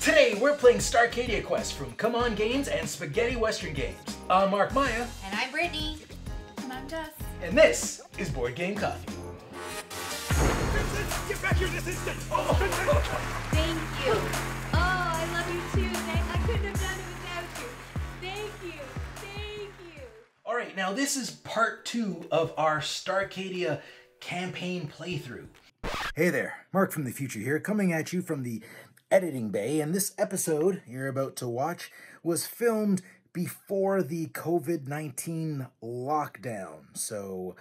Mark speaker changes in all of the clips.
Speaker 1: Today we're playing Starcadia Quest from CMON Games and Spaghetti Western Games. I'm Mark Maia,
Speaker 2: And I'm Brittany.
Speaker 3: And I'm Jess.
Speaker 1: and this is Board Game Coffee.
Speaker 4: Get back here this instant! Oh.
Speaker 2: Thank you.
Speaker 3: Oh, I love you too. Thank- I couldn't have done it without you. Thank you. Thank you.
Speaker 1: All right, now this is part two of our Starcadia campaign playthrough. Hey there, Mark from the future here, coming at you from the editing bay. And this episode you're about to watch was filmed before the COVID 19 lockdown. So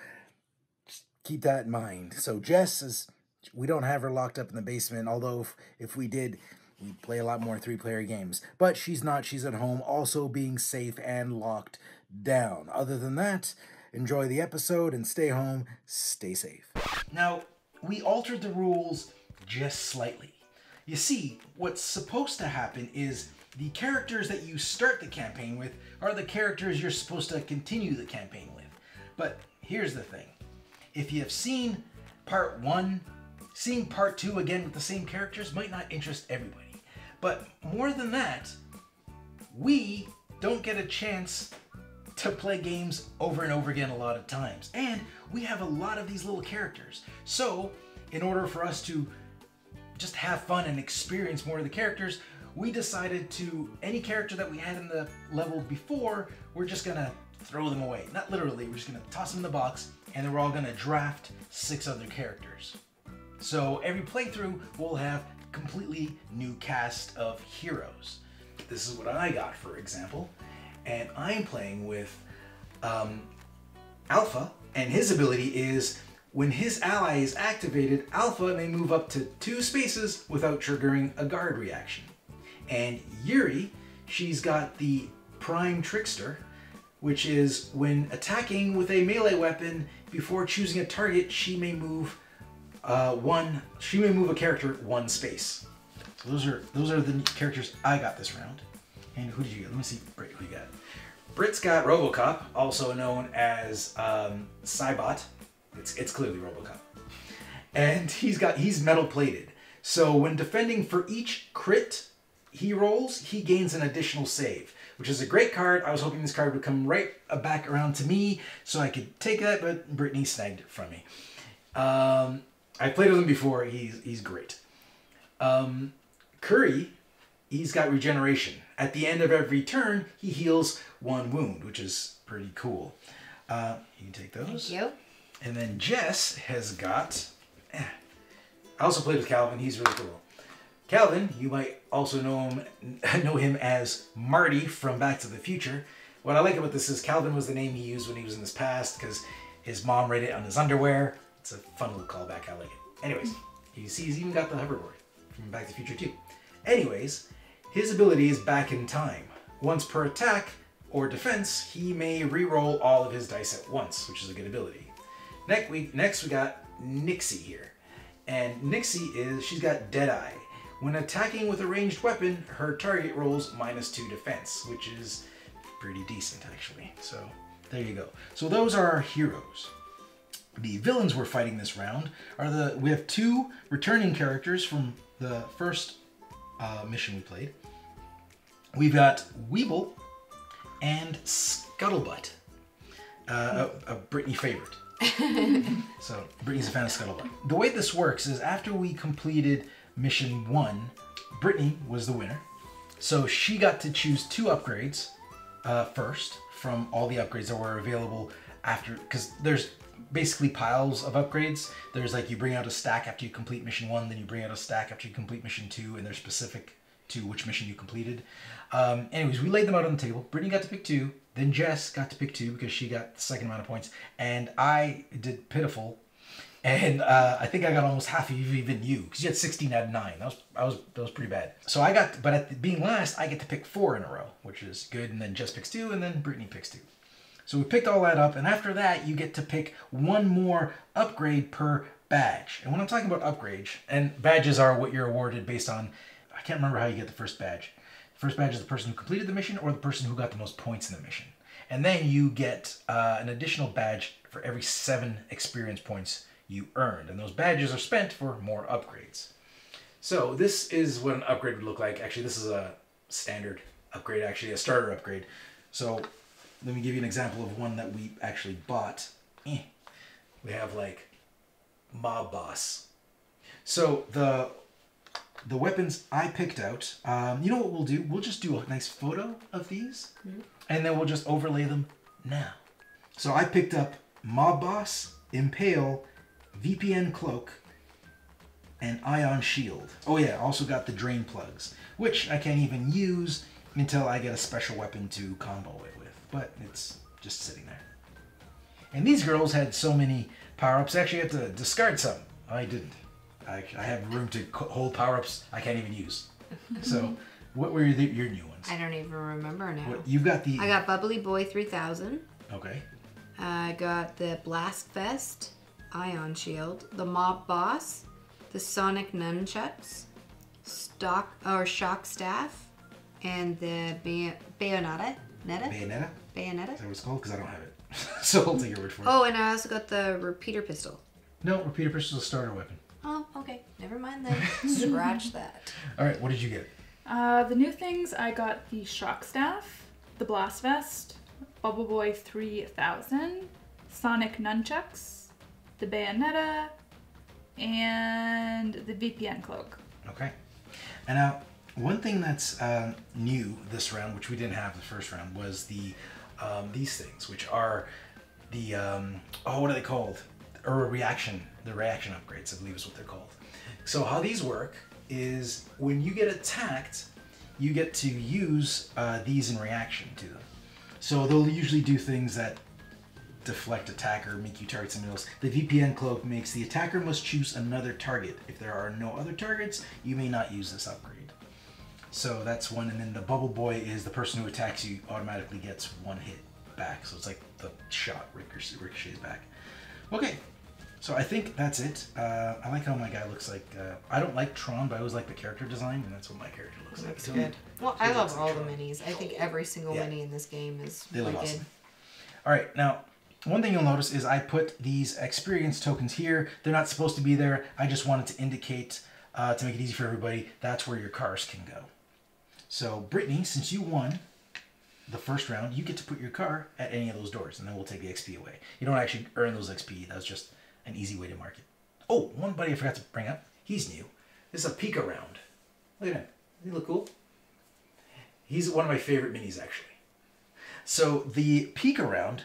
Speaker 1: keep that in mind. So, Jess is, we don't have her locked up in the basement, although if, if we did, we'd play a lot more three player games. But she's not, she's at home, also being safe and locked down. Other than that, enjoy the episode and stay home, stay safe. Now, we altered the rules just slightly. You see, what's supposed to happen is the characters that you start the campaign with are the characters you're supposed to continue the campaign with. But here's the thing if you have seen part one, seeing part two again with the same characters might not interest everybody. But more than that, we don't get a chance to play games over and over again a lot of times. And we have a lot of these little characters. So, in order for us to just have fun and experience more of the characters, we decided to any character that we had in the level before, we're just gonna throw them away. Not literally, we're just gonna toss them in the box, and then we're all gonna draft six other characters. So every playthrough we'll have completely new cast of heroes. This is what I got, for example, and I'm playing with um, Alpha, and his ability is when his ally is activated, Alpha may move up to two spaces without triggering a guard reaction. And Yuri, she's got the Prime Trickster, which is when attacking with a melee weapon before choosing a target, she may move uh, one. She may move a character one space. So those are those are the characters I got this round. And who did you get? Let me see. Brit, who you got? Brit's got RoboCop, also known as um, Cybot. It's it's clearly RoboCop, and he's got he's metal plated. So when defending for each crit he rolls, he gains an additional save, which is a great card. I was hoping this card would come right back around to me so I could take that, but Brittany snagged it from me. Um, I played with him before. He's he's great. Um, Curry, he's got regeneration. At the end of every turn, he heals one wound, which is pretty cool. Uh, you can take those.
Speaker 2: Thank you.
Speaker 1: And then Jess has got. eh, I also played with Calvin. He's really cool. Calvin, you might also know him know him as Marty from Back to the Future. What I like about this is Calvin was the name he used when he was in his past because his mom read it on his underwear. It's a fun little callback. I like it. Anyways, you see, he's even got the hoverboard from Back to the Future too. Anyways, his ability is back in time. Once per attack or defense, he may re-roll all of his dice at once, which is a good ability. Next we next we got Nixie here. And Nixie is she's got Deadeye. When attacking with a ranged weapon, her target rolls minus two defense, which is pretty decent actually. So there you go. So those are our heroes. The villains we're fighting this round are the we have two returning characters from the first uh, mission we played. We've got Weeble and Scuttlebutt, uh, a, a Brittany favorite. so Brittany's a fan of Scuttlebutt. The way this works is after we completed mission one, Brittany was the winner. So she got to choose two upgrades uh, first from all the upgrades that were available after, because there's basically piles of upgrades. There's like you bring out a stack after you complete mission one, then you bring out a stack after you complete mission two, and they're specific to which mission you completed. Um, anyways, we laid them out on the table. Brittany got to pick two, then Jess got to pick two because she got the second amount of points, and I did pitiful, and uh, I think I got almost half of even you because you had 16 out of nine. That was I was that was pretty bad. So I got, but at the, being last, I get to pick four in a row, which is good, and then Jess picks two, and then Brittany picks two. So we picked all that up, and after that, you get to pick one more upgrade per badge. And when I'm talking about upgrades, and badges are what you're awarded based on, I can't remember how you get the first badge. First badge is the person who completed the mission or the person who got the most points in the mission. And then you get uh, an additional badge for every seven experience points you earned. And those badges are spent for more upgrades. So this is what an upgrade would look like. Actually, this is a standard upgrade, actually, a starter upgrade. So let me give you an example of one that we actually bought. Eh. We have like mob boss. So the the weapons I picked out, um, you know what we'll do? We'll just do a nice photo of these, and then we'll just overlay them now. So I picked up Mob Boss, Impale, VPN Cloak, and Ion Shield. Oh yeah, also got the Drain Plugs, which I can't even use until I get a special weapon to combo it with. But it's just sitting there. And these girls had so many power-ups, I actually had to discard some. I didn't. I, I have room to hold power-ups I can't even use. So, what were your, your new ones?
Speaker 2: I don't even remember now.
Speaker 1: What, you've got the...
Speaker 2: I got Bubbly Boy 3000.
Speaker 1: Okay.
Speaker 2: I got the Blast Vest, Ion Shield, the Mob Boss, the Sonic Nunchucks, Stock or Shock Staff, and the Bay- Bayonetta. Netta?
Speaker 1: Bayonetta?
Speaker 2: Bayonetta?
Speaker 1: Is that what it's called? Because I don't have it. so I'll take your word for it.
Speaker 2: Oh, and I also got the Repeater Pistol.
Speaker 1: No, repeater pistol is a starter weapon.
Speaker 2: Oh, okay. Never mind then. Scratch that.
Speaker 1: All right, what did you get?
Speaker 4: Uh, the new things I got the shock staff, the blast vest, Bubble Boy 3000, Sonic nunchucks, the bayonetta, and the VPN cloak.
Speaker 1: Okay. And now, one thing that's um, new this round, which we didn't have the first round, was the um, these things, which are the um, oh, what are they called? Or reaction, the reaction upgrades, I believe is what they're called. So how these work is when you get attacked, you get to use uh, these in reaction to them. So they'll usually do things that deflect attacker, make you target something else. The VPN cloak makes the attacker must choose another target. If there are no other targets, you may not use this upgrade. So that's one, and then the bubble boy is the person who attacks you automatically gets one hit back. So it's like the shot ricochets back. Okay, so I think that's it. Uh, I like how my guy looks like. Uh, I don't like Tron, but I always like the character design, and that's what my character looks like.
Speaker 2: Looks
Speaker 1: too.
Speaker 2: good. Well, I love
Speaker 1: like
Speaker 2: all the
Speaker 1: Tron.
Speaker 2: minis. I think every single
Speaker 1: Yeah.
Speaker 2: mini in this game is
Speaker 1: They
Speaker 2: really
Speaker 1: look
Speaker 2: good.
Speaker 1: awesome. All right, now one thing you'll notice is I put these experience tokens here. They're not supposed to be there. I just wanted to indicate uh, to make it easy for everybody. That's where your cars can go. So Brittany, since you won the first round, you get to put your car at any of those doors, and then we'll take the XP away. You don't actually earn those XP. That's just an easy way to mark it. Oh, one buddy I forgot to bring up. He's new. This is a peek around. Look at him. Does he look cool? He's one of my favorite minis, actually. So the peek around,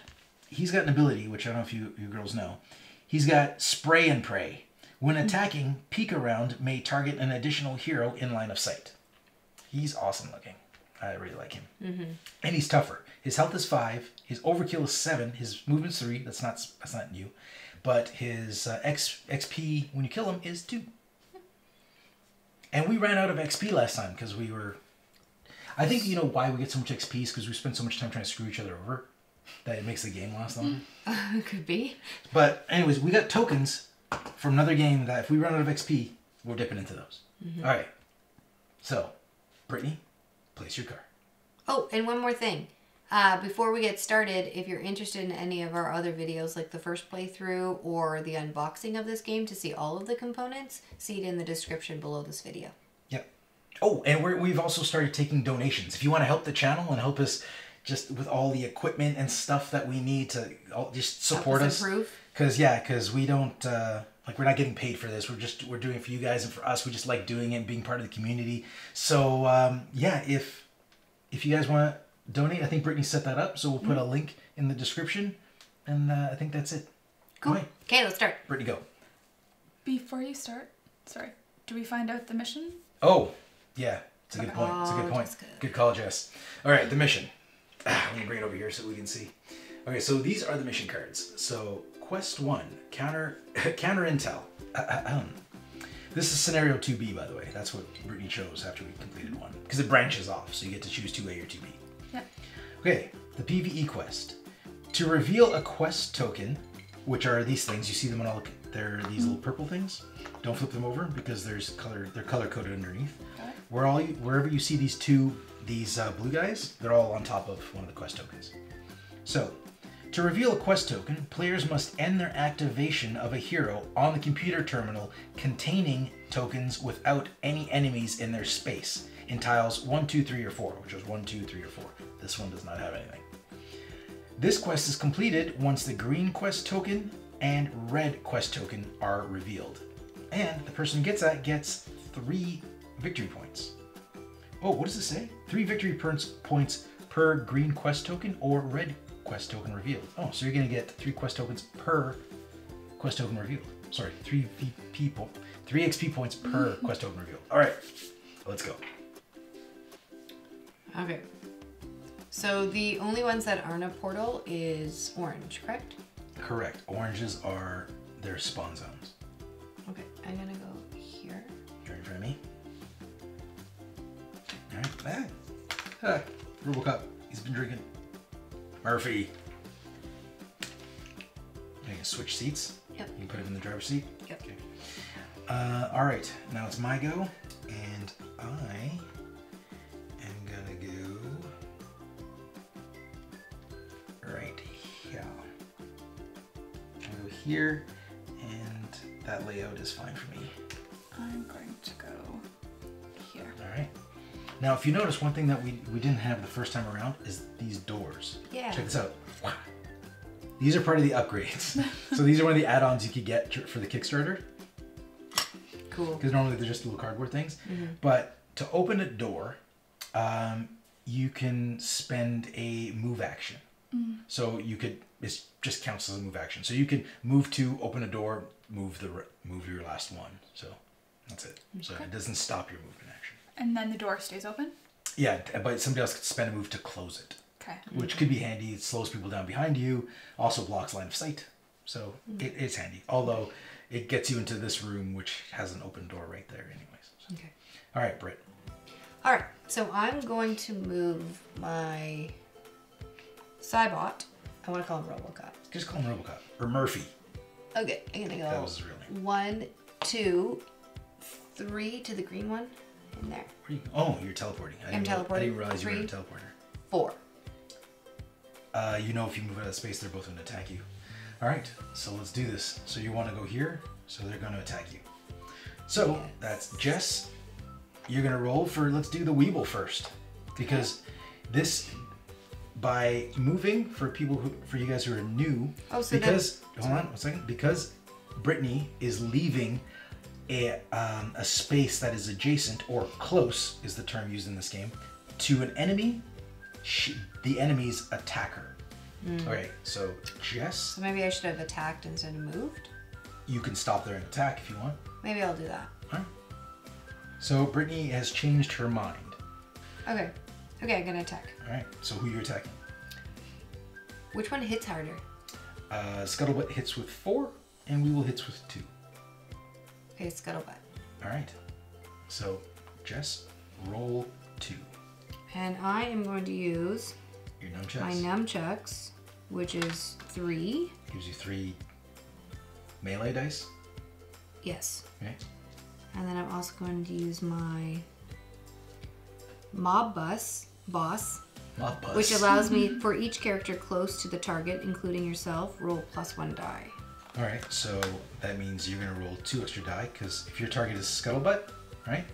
Speaker 1: he's got an ability, which I don't know if you, you girls know. He's got spray and pray. When hmm. attacking, peek around may target an additional hero in line of sight. He's awesome looking. I really like him. Mm-hmm. And he's tougher. His health is five. His overkill is seven. His movement's three. That's not that's not new, but his uh, X, XP when you kill him is two. And we ran out of XP last time because we were I think you know why we get so much XP is because we spend so much time trying to screw each other over that it makes the game last longer.
Speaker 2: Could be.
Speaker 1: But anyways, we got tokens from another game that if we run out of XP, we're dipping into those. All right. So, Brittany, place your car.
Speaker 2: Oh, and one more thing. Uh, before we get started, if you're interested in any of our other videos, like the first playthrough or the unboxing of this game to see all of the components, see it in the description below this video.
Speaker 1: Yep. Oh, and we're, we've also started taking donations. If you want to help the channel and help us just with all the equipment and stuff that we need to all, just support
Speaker 2: us
Speaker 1: us. Because yeah, because we don't uh, like we're not getting paid for this. We're just we're doing it for you guys and for us. We just like doing it and being part of the community. So um, yeah, if if you guys want to donate, I think Brittany set that up. So we'll put a link in the description, and uh, I think that's it.
Speaker 2: Cool.
Speaker 1: Okay,
Speaker 2: Okay, let's start.
Speaker 1: Brittany, go.
Speaker 4: Before you start, sorry, do we find out the mission?
Speaker 1: Oh, yeah. It's a good point. It's a good
Speaker 2: Oh,
Speaker 1: point.
Speaker 2: Jessica.
Speaker 1: Good call, Jess. All right, the mission. Ah, let me bring it over here so we can see. Okay, so these are the mission cards. So quest one, counter counter intel. Ahem. This is scenario 2B, by the way. That's what Brittany chose after we completed one. Because it branches off, so you get to choose 2A or 2B. Okay, the PVE quest. To reveal a quest token, which are these things, you see them on all. They're these little purple things. Don't flip them over because there's color. They're color coded underneath.
Speaker 4: Okay.
Speaker 1: Where all you, wherever you see these two, these uh, blue guys, they're all on top of one of the quest tokens. So, To reveal a quest token, players must end their activation of a hero on the computer terminal containing tokens without any enemies in their space in tiles 1, 2, 3, or 4, which was 1, 2, 3, or 4. This one does not have anything. This quest is completed once the green quest token and red quest token are revealed. And the person who gets that gets three victory points. Oh, what does it say? Three victory points points per green quest token or red quest token revealed. Oh, so you're gonna get three quest tokens per quest token revealed. Sorry, three VP po- three XP points per quest token revealed. All right, let's go.
Speaker 2: Okay. So the only ones that aren't a portal is orange, correct?
Speaker 1: Correct. Oranges are their spawn zones.
Speaker 2: Okay, I'm gonna go here.
Speaker 1: You're in front of me. All right. Ah. Ah. Robocop. He's been drinking. Murphy. I can switch seats.
Speaker 2: Yep.
Speaker 1: You can put him in the driver's seat.
Speaker 2: Yep.
Speaker 1: Okay. Uh, all right. Now it's my go, and I here, and that layout is fine for me.
Speaker 4: I'm going to go here.
Speaker 1: All right. Now, if you notice, one thing that we, we didn't have the first time around is these doors.
Speaker 2: Yeah.
Speaker 1: Check this out. Wow. These are part of the upgrades. so these are one of the add-ons you could get for the Kickstarter.
Speaker 2: Cool.
Speaker 1: Because normally they're just little cardboard things. But to open a door, um, you can spend a move action. So you could it just counts as a move action. So you can move to open a door, move the move your last one. So that's it. So it doesn't stop your movement action.
Speaker 4: And then the door stays open.
Speaker 1: Yeah, but somebody else could spend a move to close it,
Speaker 4: Okay.
Speaker 1: which could be handy. It slows people down behind you, also blocks line of sight. So mm. it, it's handy. Although it gets you into this room, which has an open door right there, anyways. So-
Speaker 2: Okay.
Speaker 1: All right, Britt.
Speaker 2: All right, so I'm going to move my Cybot. I want to call him RoboCop.
Speaker 1: Just call him Robocop or Murphy.
Speaker 2: Okay, I'm gonna go
Speaker 1: That was his real name.
Speaker 2: one, two, three to the green one, in there.
Speaker 1: You, oh, you're teleporting. I
Speaker 2: I'm
Speaker 1: didn't know- I
Speaker 2: teleporting.
Speaker 1: didn't realize you were a
Speaker 2: Three.
Speaker 1: teleporter.
Speaker 2: Four.
Speaker 1: Uh, you know, if you move out of space, they're both going to attack you. All right, so let's do this. So you want to go here, so they're going to attack you. So
Speaker 2: Yes.
Speaker 1: that's Jess. You're going to roll for. Let's do the Weeble first, because this by moving for people who for you guys who are new.
Speaker 2: Oh, so
Speaker 1: because hold on one second. Because Brittany is leaving a um, a space that is adjacent or close is the term used in this game to an enemy. She, the enemy's attacker. Okay, so Jess,
Speaker 2: So maybe I should have attacked instead of moved.
Speaker 1: you can stop there and attack if you want.
Speaker 2: Maybe I'll do that.
Speaker 1: Alright. So Brittany has changed her mind.
Speaker 2: Okay. Okay, I'm gonna attack.
Speaker 1: Alright, so who you attacking?
Speaker 2: Which one hits harder?
Speaker 1: Uh, Scuttlebutt hits with four, and Weeble hits with two.
Speaker 2: Okay, scuttlebutt.
Speaker 1: Alright. So Jess, roll two.
Speaker 2: And I am going to use
Speaker 1: Your nunchucks
Speaker 2: my nunchucks, which is three.
Speaker 1: gives you three melee dice.
Speaker 2: Yes.
Speaker 1: Okay.
Speaker 2: And then I'm also going to use my mob bus boss, which allows me for each character close to the target, including yourself, roll plus one die.
Speaker 1: All right, so that means you're gonna roll two extra die because if your target is Scuttlebutt, right,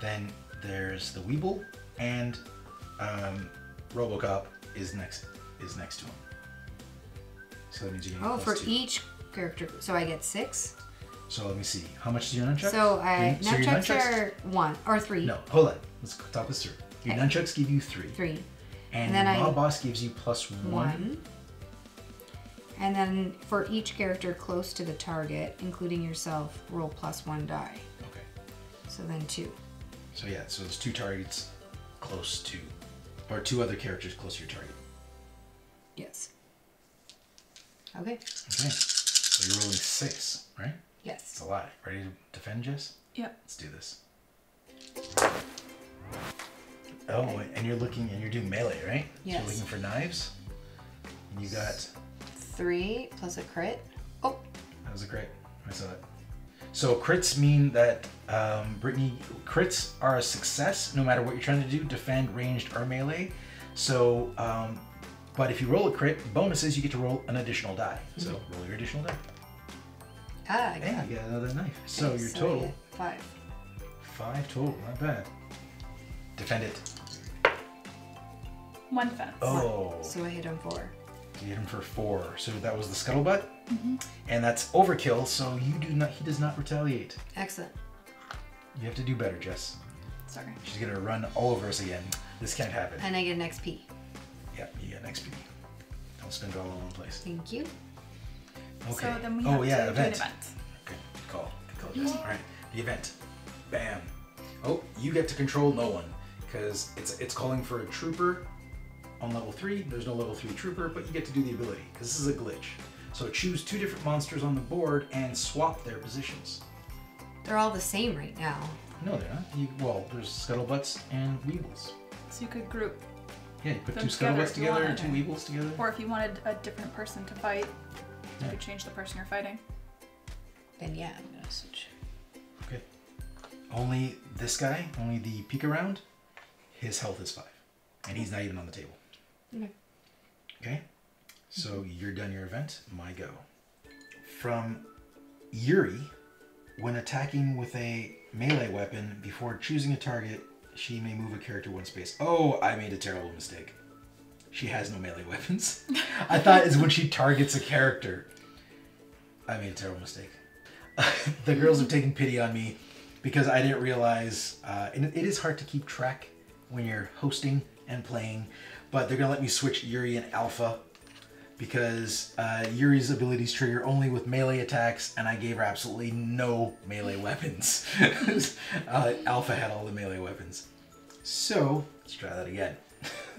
Speaker 1: then there's the Weeble and um, RoboCop is next is next to him. So that means
Speaker 2: Oh,
Speaker 1: get
Speaker 2: for
Speaker 1: plus two.
Speaker 2: each character, so I get six.
Speaker 1: So let me see. How much is your nunchuck?
Speaker 2: So I
Speaker 1: your
Speaker 2: nunchucks are one or three.
Speaker 1: No, hold on. Let's talk this through. Your nunchucks give you three,
Speaker 2: Three.
Speaker 1: and,
Speaker 2: And then
Speaker 1: your
Speaker 2: I-
Speaker 1: boss gives you plus one.
Speaker 2: One. And then for each character close to the target, including yourself, roll plus one die.
Speaker 1: Okay.
Speaker 2: So then two.
Speaker 1: So yeah, so there's two targets close to, or two other characters close to your target.
Speaker 2: Yes. Okay.
Speaker 1: Okay. So you're rolling six, right?
Speaker 2: Yes.
Speaker 1: It's a lot. Ready to defend, Jess?
Speaker 4: Yep.
Speaker 1: Let's do this. Oh, and you're looking and you're doing melee, right? So
Speaker 2: Yes.
Speaker 1: you're looking for knives. And you got
Speaker 2: Three plus a crit. Oh,
Speaker 1: that was a crit. I saw it. So crits mean that um, Brittany crits are a success no matter what you're trying to do, defend, ranged, or melee. So um, But if you roll a crit, bonus is you get to roll an additional die. So
Speaker 2: Mm-hmm.
Speaker 1: roll your additional die.
Speaker 2: Ah, I got
Speaker 1: And you get another knife. So
Speaker 2: Okay,
Speaker 1: your
Speaker 2: so
Speaker 1: total,
Speaker 2: five.
Speaker 1: five total. Not bad. Defend it.
Speaker 4: One defense.
Speaker 1: Oh.
Speaker 2: So I hit him four.
Speaker 1: You hit him for four. So that was the scuttlebutt. Mhm. And that's overkill, so you do not he does not retaliate.
Speaker 2: Excellent.
Speaker 1: You have to do better, Jess.
Speaker 4: Sorry.
Speaker 1: She's gonna run all over us again. This can't happen.
Speaker 2: And I get an XP.
Speaker 1: Yeah, you get an XP. Don't spend it all in one place.
Speaker 2: Thank you.
Speaker 1: Okay.
Speaker 4: So then we
Speaker 1: oh
Speaker 4: have
Speaker 1: yeah,
Speaker 4: to
Speaker 1: event.
Speaker 4: do an event.
Speaker 1: Good call. Good call, Jess. All right, the event. Bam. Oh, you get to control no one because it's it's calling for a trooper on level three. There's no level three trooper, but you get to do the ability because this is a glitch. So choose two different monsters on the board and swap their positions.
Speaker 2: They're all the same right now.
Speaker 1: No, they're not. You, well, there's scuttlebutts and weevils.
Speaker 4: So you could group.
Speaker 1: Yeah, you put two
Speaker 4: together
Speaker 1: scuttlebutts
Speaker 4: if you
Speaker 1: together and two weevils together.
Speaker 4: Or if you wanted a different person to fight,
Speaker 1: Yeah.
Speaker 4: you could change the person you're fighting.
Speaker 2: Then yeah, I'm gonna switch.
Speaker 1: Okay. Only this guy, only the peek around, his health is five. And he's not even on the table.
Speaker 2: Okay.
Speaker 1: Okay? So you're done your event. My go. From Yuri, when attacking with a melee weapon, before choosing a target, she may move a character one space. Oh, I made a terrible mistake. She has no melee weapons. I thought is when she targets a character. I made a terrible mistake. the girls have taken pity on me because I didn't realize, uh, and it is hard to keep track when you're hosting and playing, but they're gonna let me switch Yuri and Alpha because uh, Yuri's abilities trigger only with melee attacks, and I gave her absolutely no melee weapons. uh, Alpha had all the melee weapons. So let's try that again.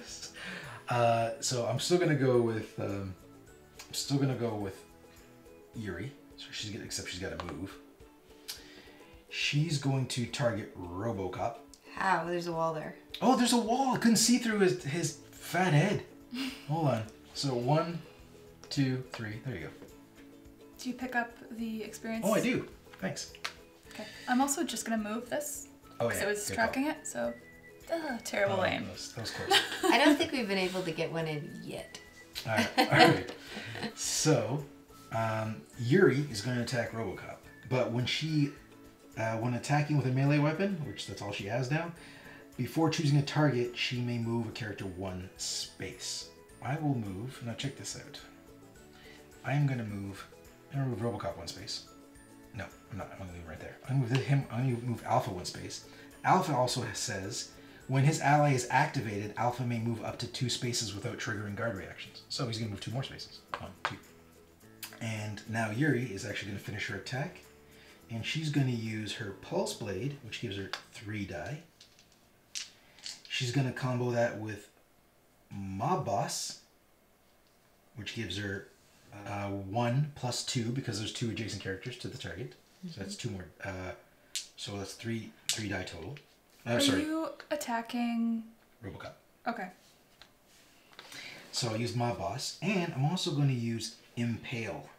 Speaker 1: uh, so I'm still gonna go with. Um, I'm still gonna go with Yuri. So she's gonna, except she's got to move. She's going to target RoboCop.
Speaker 2: How? There's a wall there.
Speaker 1: Oh, there's a wall. I couldn't see through his, his fat head. Hold on. So one, two, three. There you go.
Speaker 4: Do you pick up the experience?
Speaker 1: Oh, I do. Thanks.
Speaker 4: Okay. I'm also just gonna move this.
Speaker 1: Oh
Speaker 4: because
Speaker 1: yeah.
Speaker 4: I was
Speaker 1: good
Speaker 4: tracking it, so. Ugh, terrible.
Speaker 1: Oh,
Speaker 4: aim.
Speaker 1: that, was, that was close.
Speaker 2: I don't think we've been able to get one in yet.
Speaker 1: all right. All right. So, um, Yuri is going to attack RoboCop, but when she, uh, when attacking with a melee weapon, which that's all she has now, before choosing a target, she may move a character one space. I will move. Now check this out. I am going to move. I'm to move RoboCop one space. No, I'm not. I'm going to leave right there. I'm to move him. I'm to move Alpha one space. Alpha also says when his ally is activated, Alpha may move up to two spaces without triggering guard reactions. So he's going to move two more spaces. One, two. And now Yuri is actually going to finish her attack. And she's going to use her Pulse Blade, which gives her three die. She's going to combo that with Mob Boss, which gives her uh, one plus two because there's two adjacent characters to the target. So that's two more. Uh, so that's three three die total. Oh,
Speaker 4: Are
Speaker 1: sorry,
Speaker 4: you attacking?
Speaker 1: Robocop.
Speaker 4: Okay.
Speaker 1: So I'll use Mob Boss, and I'm also going to use Impale,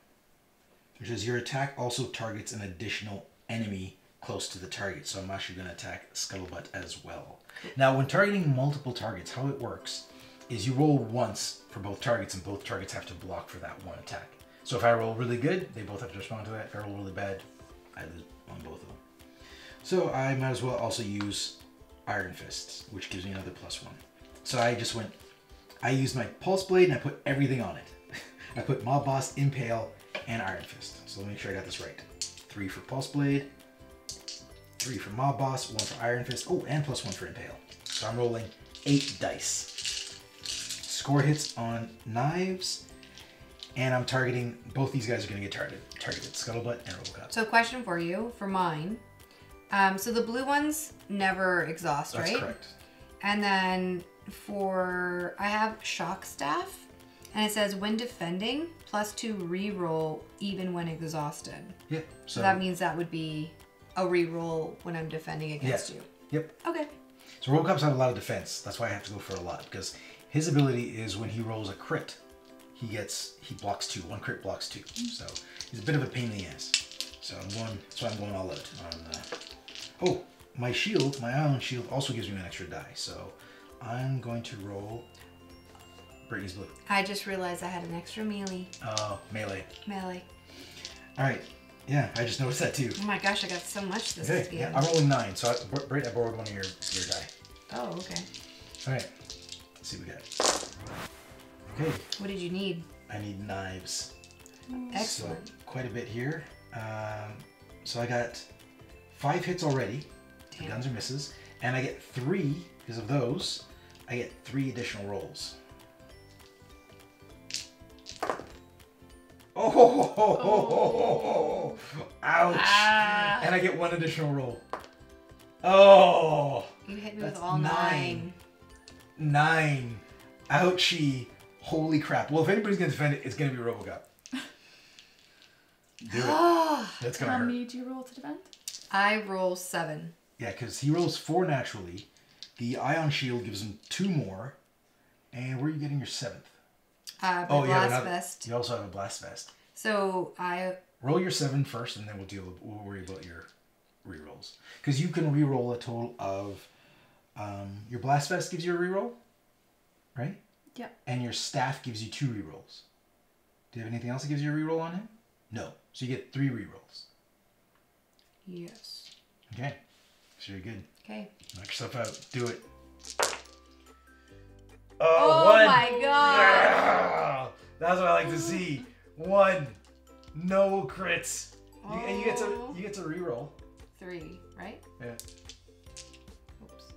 Speaker 1: which is your attack also targets an additional enemy close to the target. So I'm actually going to attack Scuttlebutt as well. Now, when targeting multiple targets, how it works is you roll once for both targets, and both targets have to block for that one attack. So if I roll really good, they both have to respond to that. If I roll really bad, I lose on both of them. So I might as well also use Iron Fists, which gives me another plus one. So I just went I used my Pulse Blade and I put everything on it. I put Mob Boss, Impale, and Iron Fist. So let me make sure I got this right. Three for Pulse Blade, three for Mob Boss, one for Iron Fist, oh, and plus one for Impale. So I'm rolling eight dice. Score hits on knives, and I'm targeting, both these guys are going to get targeted. Targeted Scuttlebutt and Robocop.
Speaker 2: So, question for you for mine. Um, so the blue ones never exhaust, right?
Speaker 1: That's
Speaker 2: right?
Speaker 1: correct.
Speaker 2: And then for I have shock staff, and it says when defending, plus two reroll even when exhausted.
Speaker 1: Yeah.
Speaker 2: So, that means that would be a reroll when I'm defending against
Speaker 1: Yeah.
Speaker 2: you.
Speaker 1: Yep.
Speaker 2: Okay.
Speaker 1: So Robocop's had a lot of defense. That's why I have to go for a lot because his ability is when he rolls a crit, he gets he blocks two. One crit blocks two. So he's a bit of a pain in the ass. So I'm going. So I'm going all out on. Uh, oh, my shield, my ion shield, also gives me an extra die. So I'm going to roll Brittany's blue.
Speaker 2: I just realized I had an extra melee.
Speaker 1: Oh, melee.
Speaker 2: Melee.
Speaker 1: All right. Yeah, I just noticed that too.
Speaker 2: Oh my gosh, I got so much this
Speaker 1: Okay,
Speaker 2: game.
Speaker 1: yeah, I'm rolling nine, so I, Britt, I borrowed one of your, your die.
Speaker 2: Oh, okay.
Speaker 1: All right, let's see what we got. Okay,
Speaker 2: What did you need?
Speaker 1: I need knives.
Speaker 2: Excellent.
Speaker 1: So quite a bit here. Um, so I got five hits already. The guns are misses, and I get three because of those. I get three additional rolls. Oh, ho. ouch!
Speaker 4: Ah.
Speaker 1: And I get one additional roll. Oh,
Speaker 2: You hit me with all
Speaker 1: nine.
Speaker 2: nine.
Speaker 1: nine. Ouchie. Holy crap. Well, if anybody's gonna defend it, it's gonna be Robocop. Do it.
Speaker 2: Oh,
Speaker 1: That's gonna hurt.
Speaker 4: How many do you roll to defend?
Speaker 2: I roll seven.
Speaker 1: Yeah, because he rolls four naturally. The ion shield gives him two more. And where are you getting your seventh?
Speaker 2: Uh,
Speaker 1: Oh,
Speaker 2: oh,
Speaker 1: you
Speaker 2: blast
Speaker 1: another.
Speaker 2: vest.
Speaker 1: You also have a blast vest.
Speaker 2: So I
Speaker 1: Roll your seven first, and then we'll deal. We'll worry about your rerolls. Because you can reroll a total of. Um, your blast vest gives you a reroll, right?
Speaker 4: Yep.
Speaker 1: And your staff gives you two rerolls. Do you have anything else that gives you a reroll on him? No. So you get three rerolls.
Speaker 2: yes.
Speaker 1: Okay. So you're good.
Speaker 2: Okay.
Speaker 1: Knock yourself out. Do it.
Speaker 2: Oh, oh,
Speaker 1: one.
Speaker 2: my god.
Speaker 1: Yeah! That's what I like to see. One. No crits. You, and you get to
Speaker 2: Oh.
Speaker 1: you get to reroll.
Speaker 2: Three, right?
Speaker 1: Yeah.
Speaker 2: Oops.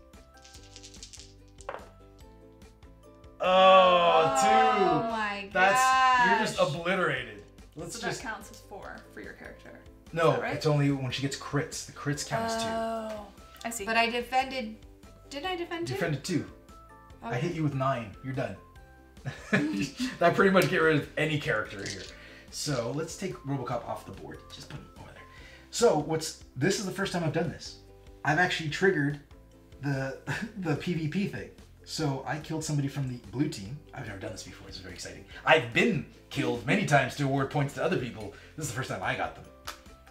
Speaker 1: Oh, two.
Speaker 2: Oh my god.
Speaker 1: That's you're just obliterated. Let's
Speaker 4: So that
Speaker 1: just
Speaker 4: counts as four for your character.
Speaker 1: no.
Speaker 4: right?
Speaker 1: It's only when she gets crits. The crits counts
Speaker 4: Oh, I see.
Speaker 2: But I defended. didn't I defend
Speaker 1: two.
Speaker 2: two?
Speaker 1: Defended two. I hit you with nine. You're done. that pretty much get rid of any character here. So let's take RoboCop off the board. Just put him over there. So what's this is the first time I've done this. I've actually triggered the the PvP thing. So I killed somebody from the blue team. I've never done this before. This is very exciting. I've been killed many times to award points to other people. This is the first time I got them.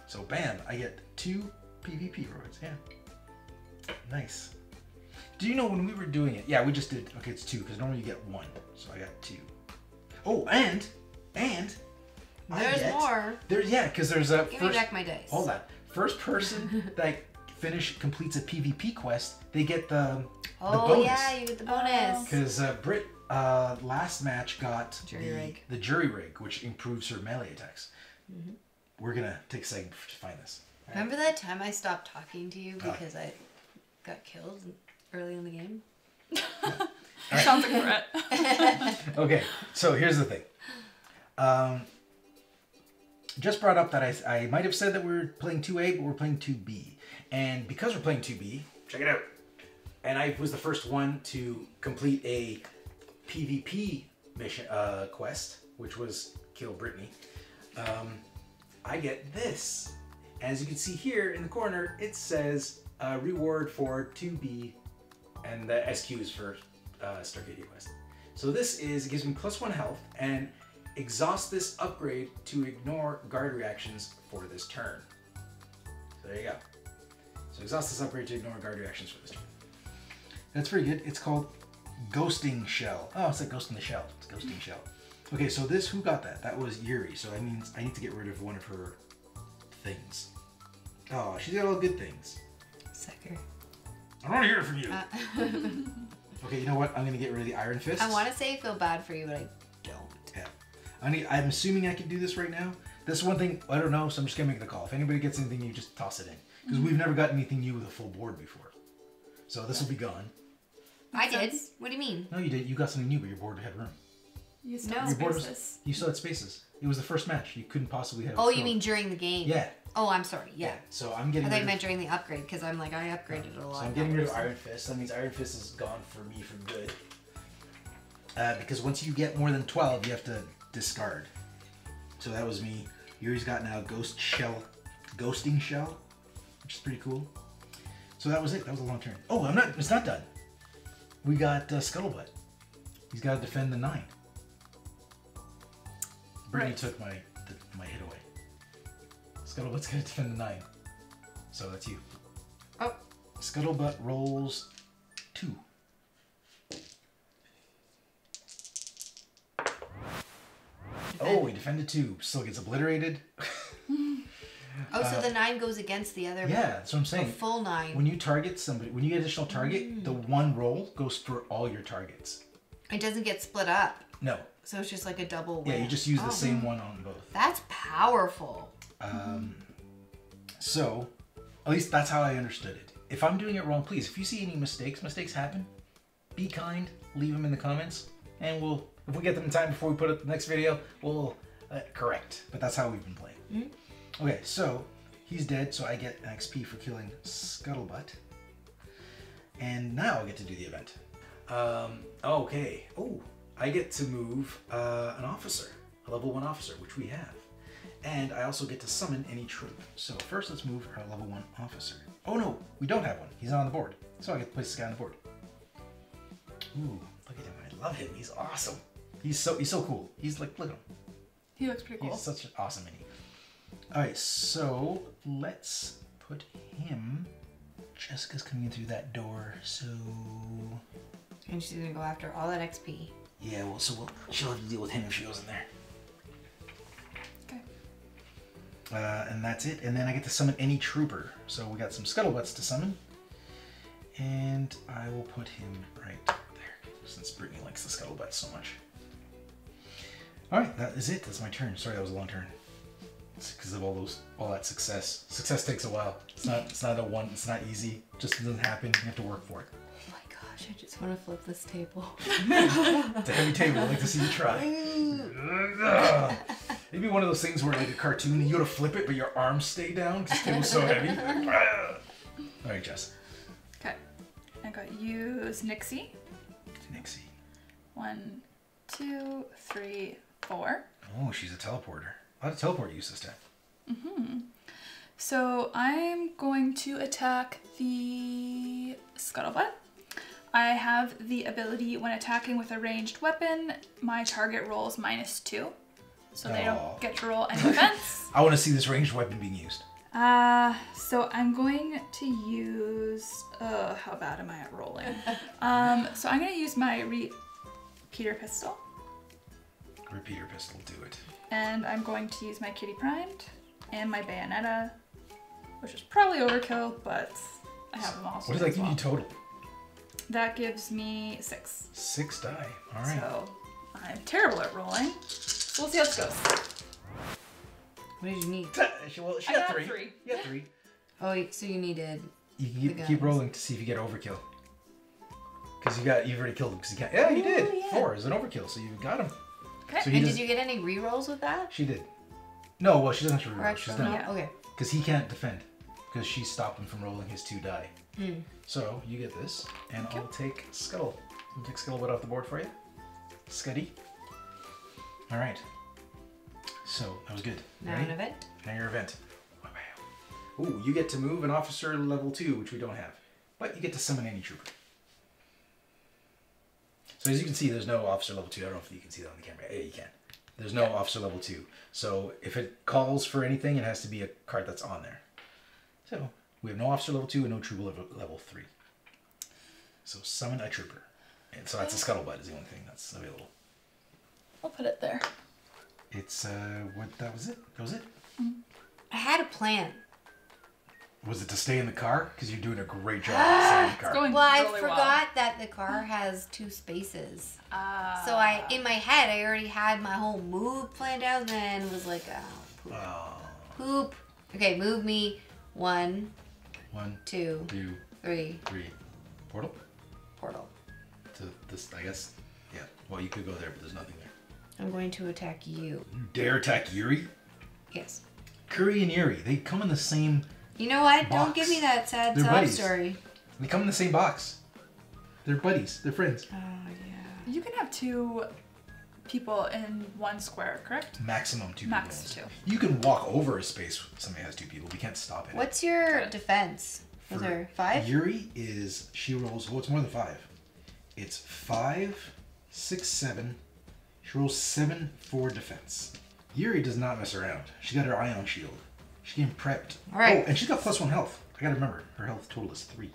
Speaker 1: So bam, I get two PvP rewards. Yeah. Nice. Do you know when we were doing it? Yeah, we just did. Okay, it's two because normally you get one. So I got two. Oh, and and
Speaker 2: There's
Speaker 1: get-
Speaker 2: more.
Speaker 1: There's yeah, because there's a
Speaker 2: Give me
Speaker 1: first.
Speaker 2: back my dice.
Speaker 1: Hold on. First person that finish completes a PvP quest, they get the the
Speaker 2: Oh
Speaker 1: bonus.
Speaker 2: yeah, you get the bonus.
Speaker 1: Because uh, Brit uh, last match got
Speaker 2: Jury
Speaker 1: the,
Speaker 2: rig.
Speaker 1: the jury rig, which improves her melee attacks.
Speaker 2: Mm-hmm.
Speaker 1: We're gonna take a second to find this.
Speaker 2: Remember that time I stopped talking to you
Speaker 1: Oh.
Speaker 2: because I got killed early in the game?
Speaker 4: Sounds like Brett.
Speaker 1: Okay, so here's the thing. Um, just brought up that I, I might have said that we are playing 2A, but we're playing 2B. And because we're playing 2B, check it out. And I was the first one to complete a PvP mission uh, quest, which was kill Brittany. Um, I get this. As you can see here in the corner, it says uh, reward for 2B, and the SQ is for uh, Starcadia Quest. So this is gives me plus one health and exhaust this upgrade to ignore guard reactions for this turn. So there you go. So exhaust this upgrade to ignore guard reactions for this turn. That's pretty good. It's called Ghosting Shell. Oh, it's like Ghost in the Shell. It's Ghosting Shell. Okay, so this who got that? That was Yuri. So that means I need to get rid of one of her things. Oh, she's got all good things.
Speaker 2: Sucker.
Speaker 1: I want to hear it from you.
Speaker 2: Uh,
Speaker 1: Okay, you know what? I'm gonna get rid of the Iron Fist.
Speaker 2: I want to say I feel bad for you, but I don't.
Speaker 1: Yeah. I mean, I'm assuming I can do this right now. This is one thing I don't know, so I'm just gonna make the call. If anybody gets anything, you just toss it in because we've never gotten anything new with a full board before. So this will be gone.
Speaker 2: I did. What do you mean?
Speaker 1: No, you did. You got something new, but your board had room.
Speaker 4: You still
Speaker 2: No.
Speaker 4: have
Speaker 1: Your board was.
Speaker 4: spaces.
Speaker 1: You still had spaces. It was the first match. You couldn't possibly have.
Speaker 2: Oh, you mean during the game?
Speaker 1: Yeah.
Speaker 2: Oh, I'm sorry. Yeah.
Speaker 1: So I'm
Speaker 2: I
Speaker 1: getting.
Speaker 2: thought
Speaker 1: rid
Speaker 2: you meant during the upgrade because I'm like I upgraded a lot.
Speaker 1: So
Speaker 2: lot.
Speaker 1: I'm getting rid of Iron Fist. That means Iron Fist is gone for me for good. Uh, because once you get more than 12, you have to discard. So that was me. Yuri's got now Ghost Shell, Ghosting Shell, which is pretty cool. So that was it. That was a long turn. Oh, I'm not. It's not done. We got uh, Scuttlebutt. He's got to defend the nine. Brittany
Speaker 4: Right.
Speaker 1: took my the, my hit away. Scuttlebutt's to defend the nine. So that's you.
Speaker 2: Oh,
Speaker 1: Scuttlebutt rolls two. Oh, he defended two. Still gets obliterated.
Speaker 2: Oh, so the nine goes against the other.
Speaker 1: Yeah, that's what I'm saying.
Speaker 2: full nine.
Speaker 1: When you target somebody, when you get additional target, hmm. the one roll goes for all your targets.
Speaker 2: It doesn't get split up,
Speaker 1: No.
Speaker 2: so it's just like a double.
Speaker 1: Yeah, you just use
Speaker 2: Oh.
Speaker 1: the same one on both.
Speaker 2: That's powerful.
Speaker 1: So, at least that's how I understood it. If I'm doing it wrong, please, if you see any mistakes, mistakes happen, be kind, leave them in the comments, and we'll, if we get them in time before we put up the next video, we'll uh, correct. But that's how we've been playing. Okay, so he's dead, so I get an XP for killing Scuttlebutt. And now I get to do the event. Um, okay. Oh, I get to move uh, an officer, a level one officer, which we have. And I also get to summon any troop. So first let's move our level one officer. Oh no, we don't have one. He's not on the board. So I get to place this guy on the board. Ooh, look at him. I love him. He's awesome. He's so he's so cool. He's like look at him.
Speaker 4: He looks pretty cool.
Speaker 1: He's such an awesome mini. Alright, so let's put him. Jessica's coming in through that door, so
Speaker 2: And she's gonna go after all that XP.
Speaker 1: yeah, well so we'll she'll have to deal with him if she goes in there. Uh, and that's it. And then I get to summon any trooper. So we got some scuttlebutts to summon. And I will put him right there, since Brittany likes the scuttlebutt so much. Alright, that is it. That's my turn. Sorry that was a long turn. It's because of all those all that success. Success takes a while. It's not it's not a one it's not easy. It just doesn't happen. You have to work for it.
Speaker 2: Oh my gosh, I just want to flip this table.
Speaker 1: It's a heavy table. I'd like to see you try. Ugh. Maybe one of those things where like a cartoon you gotta flip it, but your arms stay down because the table's so heavy. All right, Jess.
Speaker 4: Okay. I got use Nixie.
Speaker 1: Nixie.
Speaker 4: One, two, three, four.
Speaker 1: Oh, she's a teleporter. A lot of teleport uses that. Mm-hmm.
Speaker 4: So I'm going to attack the scuttlebutt. I have the ability when attacking with a ranged weapon, my target rolls minus two. So they don't get to roll any defense.
Speaker 1: I want to see this ranged weapon being used.
Speaker 4: Uh, so I'm going to use. Uh, how bad am I at rolling? Um, so I'm going to use my repeater pistol,
Speaker 1: Repeater pistol, do it.
Speaker 4: and I'm going to use my kitty primed and my bayonetta, which is probably overkill, but I have them all.
Speaker 1: What does that
Speaker 4: as
Speaker 1: give
Speaker 4: well.
Speaker 1: you total?
Speaker 4: That gives me six.
Speaker 1: Six die. All right.
Speaker 4: So I'm terrible at rolling. So we'll see how this goes.
Speaker 2: What did you need?
Speaker 1: She, well, she
Speaker 4: I
Speaker 1: got
Speaker 4: got
Speaker 1: three.
Speaker 4: three.
Speaker 1: You got three.
Speaker 2: Oh, so you needed.
Speaker 1: You can keep,
Speaker 2: The
Speaker 1: keep rolling to see if you get overkill. Because you got you've already killed him. Because you got yeah you did
Speaker 2: Ooh, yeah.
Speaker 1: four is an overkill, so you got him.
Speaker 4: Okay.
Speaker 1: So
Speaker 2: And
Speaker 1: does,
Speaker 2: did you get any re-rolls with that?
Speaker 1: She did. No, well she doesn't have to
Speaker 2: Or
Speaker 1: reroll. She's done.
Speaker 4: Yeah.
Speaker 2: Okay.
Speaker 1: Because he can't defend. Because she stopped him from rolling his two die.
Speaker 2: Hmm.
Speaker 1: So you get this, and
Speaker 4: Thank you.
Speaker 1: I'll take Scuttle. I'll take Scuttlebutt off the board for you. Scuddy. All right. So that was good.
Speaker 2: Now
Speaker 1: Ready?
Speaker 2: an event.
Speaker 1: Now your event. Ooh, you get to move an officer level two, which we don't have, but you get to summon any trooper. So as you can see, there's no officer level two. I don't know if you can see that on the camera. Yeah, you can. There's no officer level two. So if it calls for anything, it has to be a card that's on there. So we have no officer level two and no trooper level, level three. So summon a trooper. And so that's a oh. scuttlebutt is the only thing that's available.
Speaker 4: I'll put it there.
Speaker 1: It's uh what that was it? That was it?
Speaker 2: I had a plan.
Speaker 1: Was it to stay in the car? Because you're doing a great job staying in the car.
Speaker 4: going-
Speaker 2: Well, I
Speaker 4: really well.
Speaker 2: forgot that the car has two spaces.
Speaker 4: Uh,
Speaker 2: So I, in my head, I already had my whole move planned out, and then was like, oh, poop.
Speaker 1: Oh,
Speaker 2: poop. Okay, move me one,
Speaker 1: one,
Speaker 2: two,
Speaker 1: two,
Speaker 2: three,
Speaker 1: three. Portal?
Speaker 2: portal.
Speaker 1: To this, I guess. Yeah. Well, you could go there, but there's nothing there.
Speaker 2: I'm going to attack you.
Speaker 1: You dare attack Yuri?
Speaker 2: Yes.
Speaker 1: Curry and Yuri, they come in the same.
Speaker 2: You know what? Don't give me that sad
Speaker 1: They're
Speaker 2: sob
Speaker 1: buddies.
Speaker 2: story.
Speaker 1: They come in the same box. They're buddies. They're friends.
Speaker 2: Oh yeah.
Speaker 4: You can have two people in one square, correct?
Speaker 1: Maximum two
Speaker 4: Max
Speaker 1: people.
Speaker 4: two.
Speaker 1: You can walk over a space if somebody has two people. We can't stop it.
Speaker 2: What's your
Speaker 4: Got it.
Speaker 2: defense? Was there five?
Speaker 1: Yuri is she rolls. Oh, it's more than five. It's five, six, seven. She rolls seven for defense. Yuri does not mess around. She got her ion shield. She came prepped.
Speaker 2: All right.
Speaker 1: Oh, and she's got plus one health. I gotta remember her health total is three.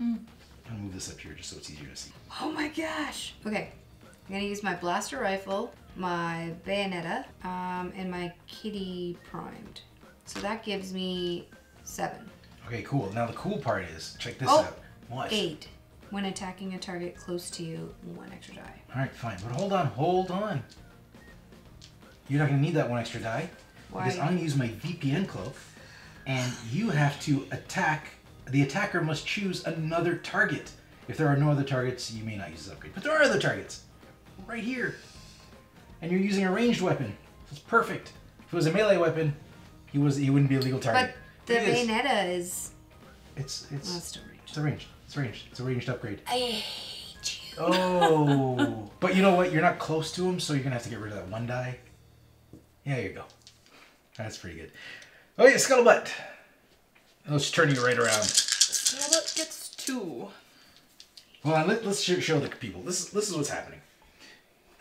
Speaker 1: I'm gonna move this up here just so it's easier to see.
Speaker 2: Oh my gosh. Okay. I'm gonna use my blaster rifle my Bayonetta, um, and my Kitty primed. So that gives me seven.
Speaker 1: Okay, cool. Now the cool part is, check this
Speaker 2: Oh,
Speaker 1: out. What?
Speaker 2: Eight. When attacking a target close to you, one extra die.
Speaker 1: All right, fine. But hold on, hold on. You're not gonna need that one extra die
Speaker 2: Why?
Speaker 1: because I'm gonna use my VPN cloak, and you have to attack. The attacker must choose another target. If there are no other targets, you may not use this upgrade. But there are other targets, right here. And you're using a ranged weapon. It's perfect. If it was a melee weapon, he was he wouldn't be a legal target.
Speaker 2: But
Speaker 1: the is.
Speaker 2: Bayonetta is.
Speaker 1: It's it's
Speaker 2: Well, it's still ranged.
Speaker 1: it's a ranged. It's ranged. It's a ranged upgrade.
Speaker 2: I hate you.
Speaker 1: Oh, but you know what? You're not close to him, so you're gonna have to get rid of that one die. Yeah, there you go. That's pretty good. Oh yeah, scuttlebutt. Let's turn you right around.
Speaker 4: Scuttlebutt gets two.
Speaker 1: Hold on, let, us show, show the people. This is this is what's happening.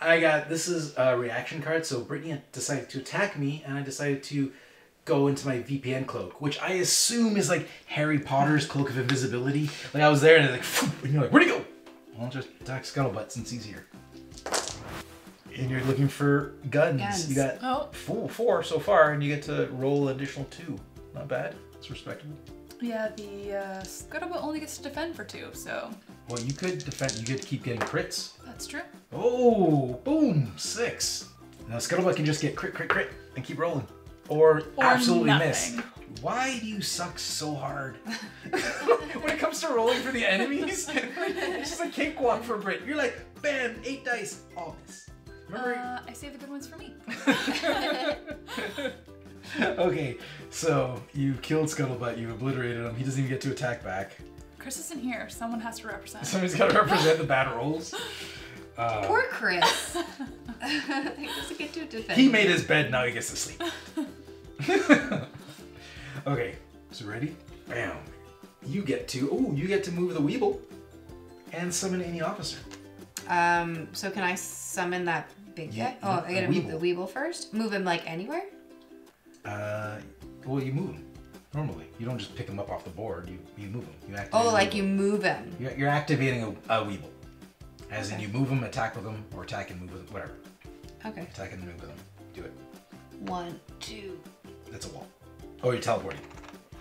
Speaker 1: I got this is a reaction card. So Brittany decided to attack me, and I decided to go into my VPN cloak, which I assume is like Harry Potter's cloak of invisibility. Like I was there, and it's like, and you're like, where'd he go? Well, I'll just attack Scuttlebutt since he's here. And you're looking for guns.
Speaker 2: Guns.
Speaker 1: You got
Speaker 4: Oh.
Speaker 1: four, four so far, and you get to roll an additional two. Not bad. It's respectable.
Speaker 4: Yeah, the uh, Scuttlebutt only gets to defend for two, so
Speaker 1: Well, you could defend. You could keep getting crits.
Speaker 4: that's true.
Speaker 1: Oh, boom, six. Now Scuttlebutt can just get crit, crit, crit, and keep rolling, or,
Speaker 4: Or
Speaker 1: absolutely miss. Why do you suck so hard? when it comes to rolling for the enemies, it's just a cakewalk for Brit. You're like, bam, eight dice, all miss. Remember?
Speaker 4: Uh, I save the good ones for me.
Speaker 1: okay, so you killed Scuttlebutt, you obliterated him. He doesn't even get to attack back.
Speaker 4: Chris isn't here. Someone has to represent.
Speaker 1: Somebody's got to represent the bad rolls. Uh,
Speaker 2: Poor Chris. he doesn't get to defend.
Speaker 1: He made his bed, now he gets to sleep. okay, so ready? Bam. You get to, oh, you get to move the Weeble and summon any officer.
Speaker 2: Um. So can I summon that big
Speaker 1: Yeah,
Speaker 2: guy? Oh, I gotta move the
Speaker 1: Weeble.
Speaker 2: First. Move him like anywhere.
Speaker 1: Uh, well, you move him normally. You don't just pick him up off the board. You you move him. You activate.
Speaker 2: Oh, like
Speaker 1: Weeble.
Speaker 2: you move him.
Speaker 1: You're, you're activating a, a Weeble, as in you move him, attack with him, or attack and move with him, whatever.
Speaker 2: Okay.
Speaker 1: Attack and move with him. Do it.
Speaker 2: One, two.
Speaker 1: That's a wall. Oh, you're teleporting.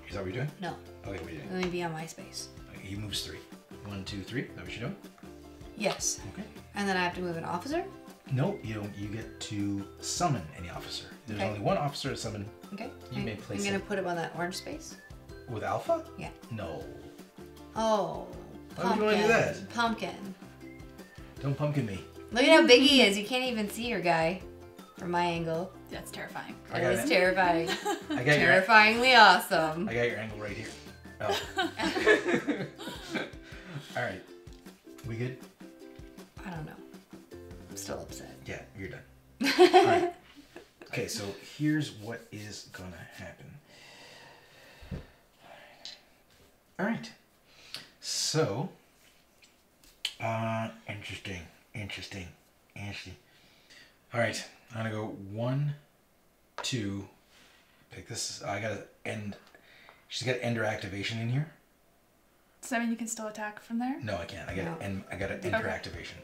Speaker 1: Is that what you're doing?
Speaker 2: No.
Speaker 1: Okay, what are you doing?
Speaker 2: Let me be on my space.
Speaker 1: Okay, he moves three. One, two, three. Is that what you're doing?
Speaker 2: Yes.
Speaker 1: Okay.
Speaker 2: And then I have to move an officer.
Speaker 1: Nope, you don't. You get to summon any officer. There's
Speaker 2: Okay.
Speaker 1: only one officer to summon
Speaker 2: Okay.
Speaker 1: You
Speaker 2: I'm,
Speaker 1: may place
Speaker 2: I'm gonna
Speaker 1: it.
Speaker 2: put him on that orange space.
Speaker 1: with Alpha.
Speaker 2: Yeah.
Speaker 1: No,
Speaker 2: Oh.
Speaker 1: Why would you wanna do that?
Speaker 2: Pumpkin.
Speaker 1: don't pumpkin me.
Speaker 2: Look at how big he is. You can't even see your guy from my angle.
Speaker 4: That's terrifying.
Speaker 1: I
Speaker 2: That
Speaker 1: got
Speaker 2: is
Speaker 1: it.
Speaker 2: terrifying.
Speaker 1: I got your.
Speaker 2: Terrifyingly awesome.
Speaker 1: I got your angle right here. Oh. All right. We good?
Speaker 2: I don't know. I'm still upset.
Speaker 1: Yeah, you're done. All right. Okay, so here's what is gonna happen. All right. So, uh, interesting, interesting, interesting. All right, I'm gonna go one, two. Pick this. I gotta end. She's got ender activation in here.
Speaker 4: Does that mean you can still attack from there?
Speaker 1: No, I can't. I got
Speaker 2: No.
Speaker 1: to end. I got to enter
Speaker 4: Okay.
Speaker 1: activation.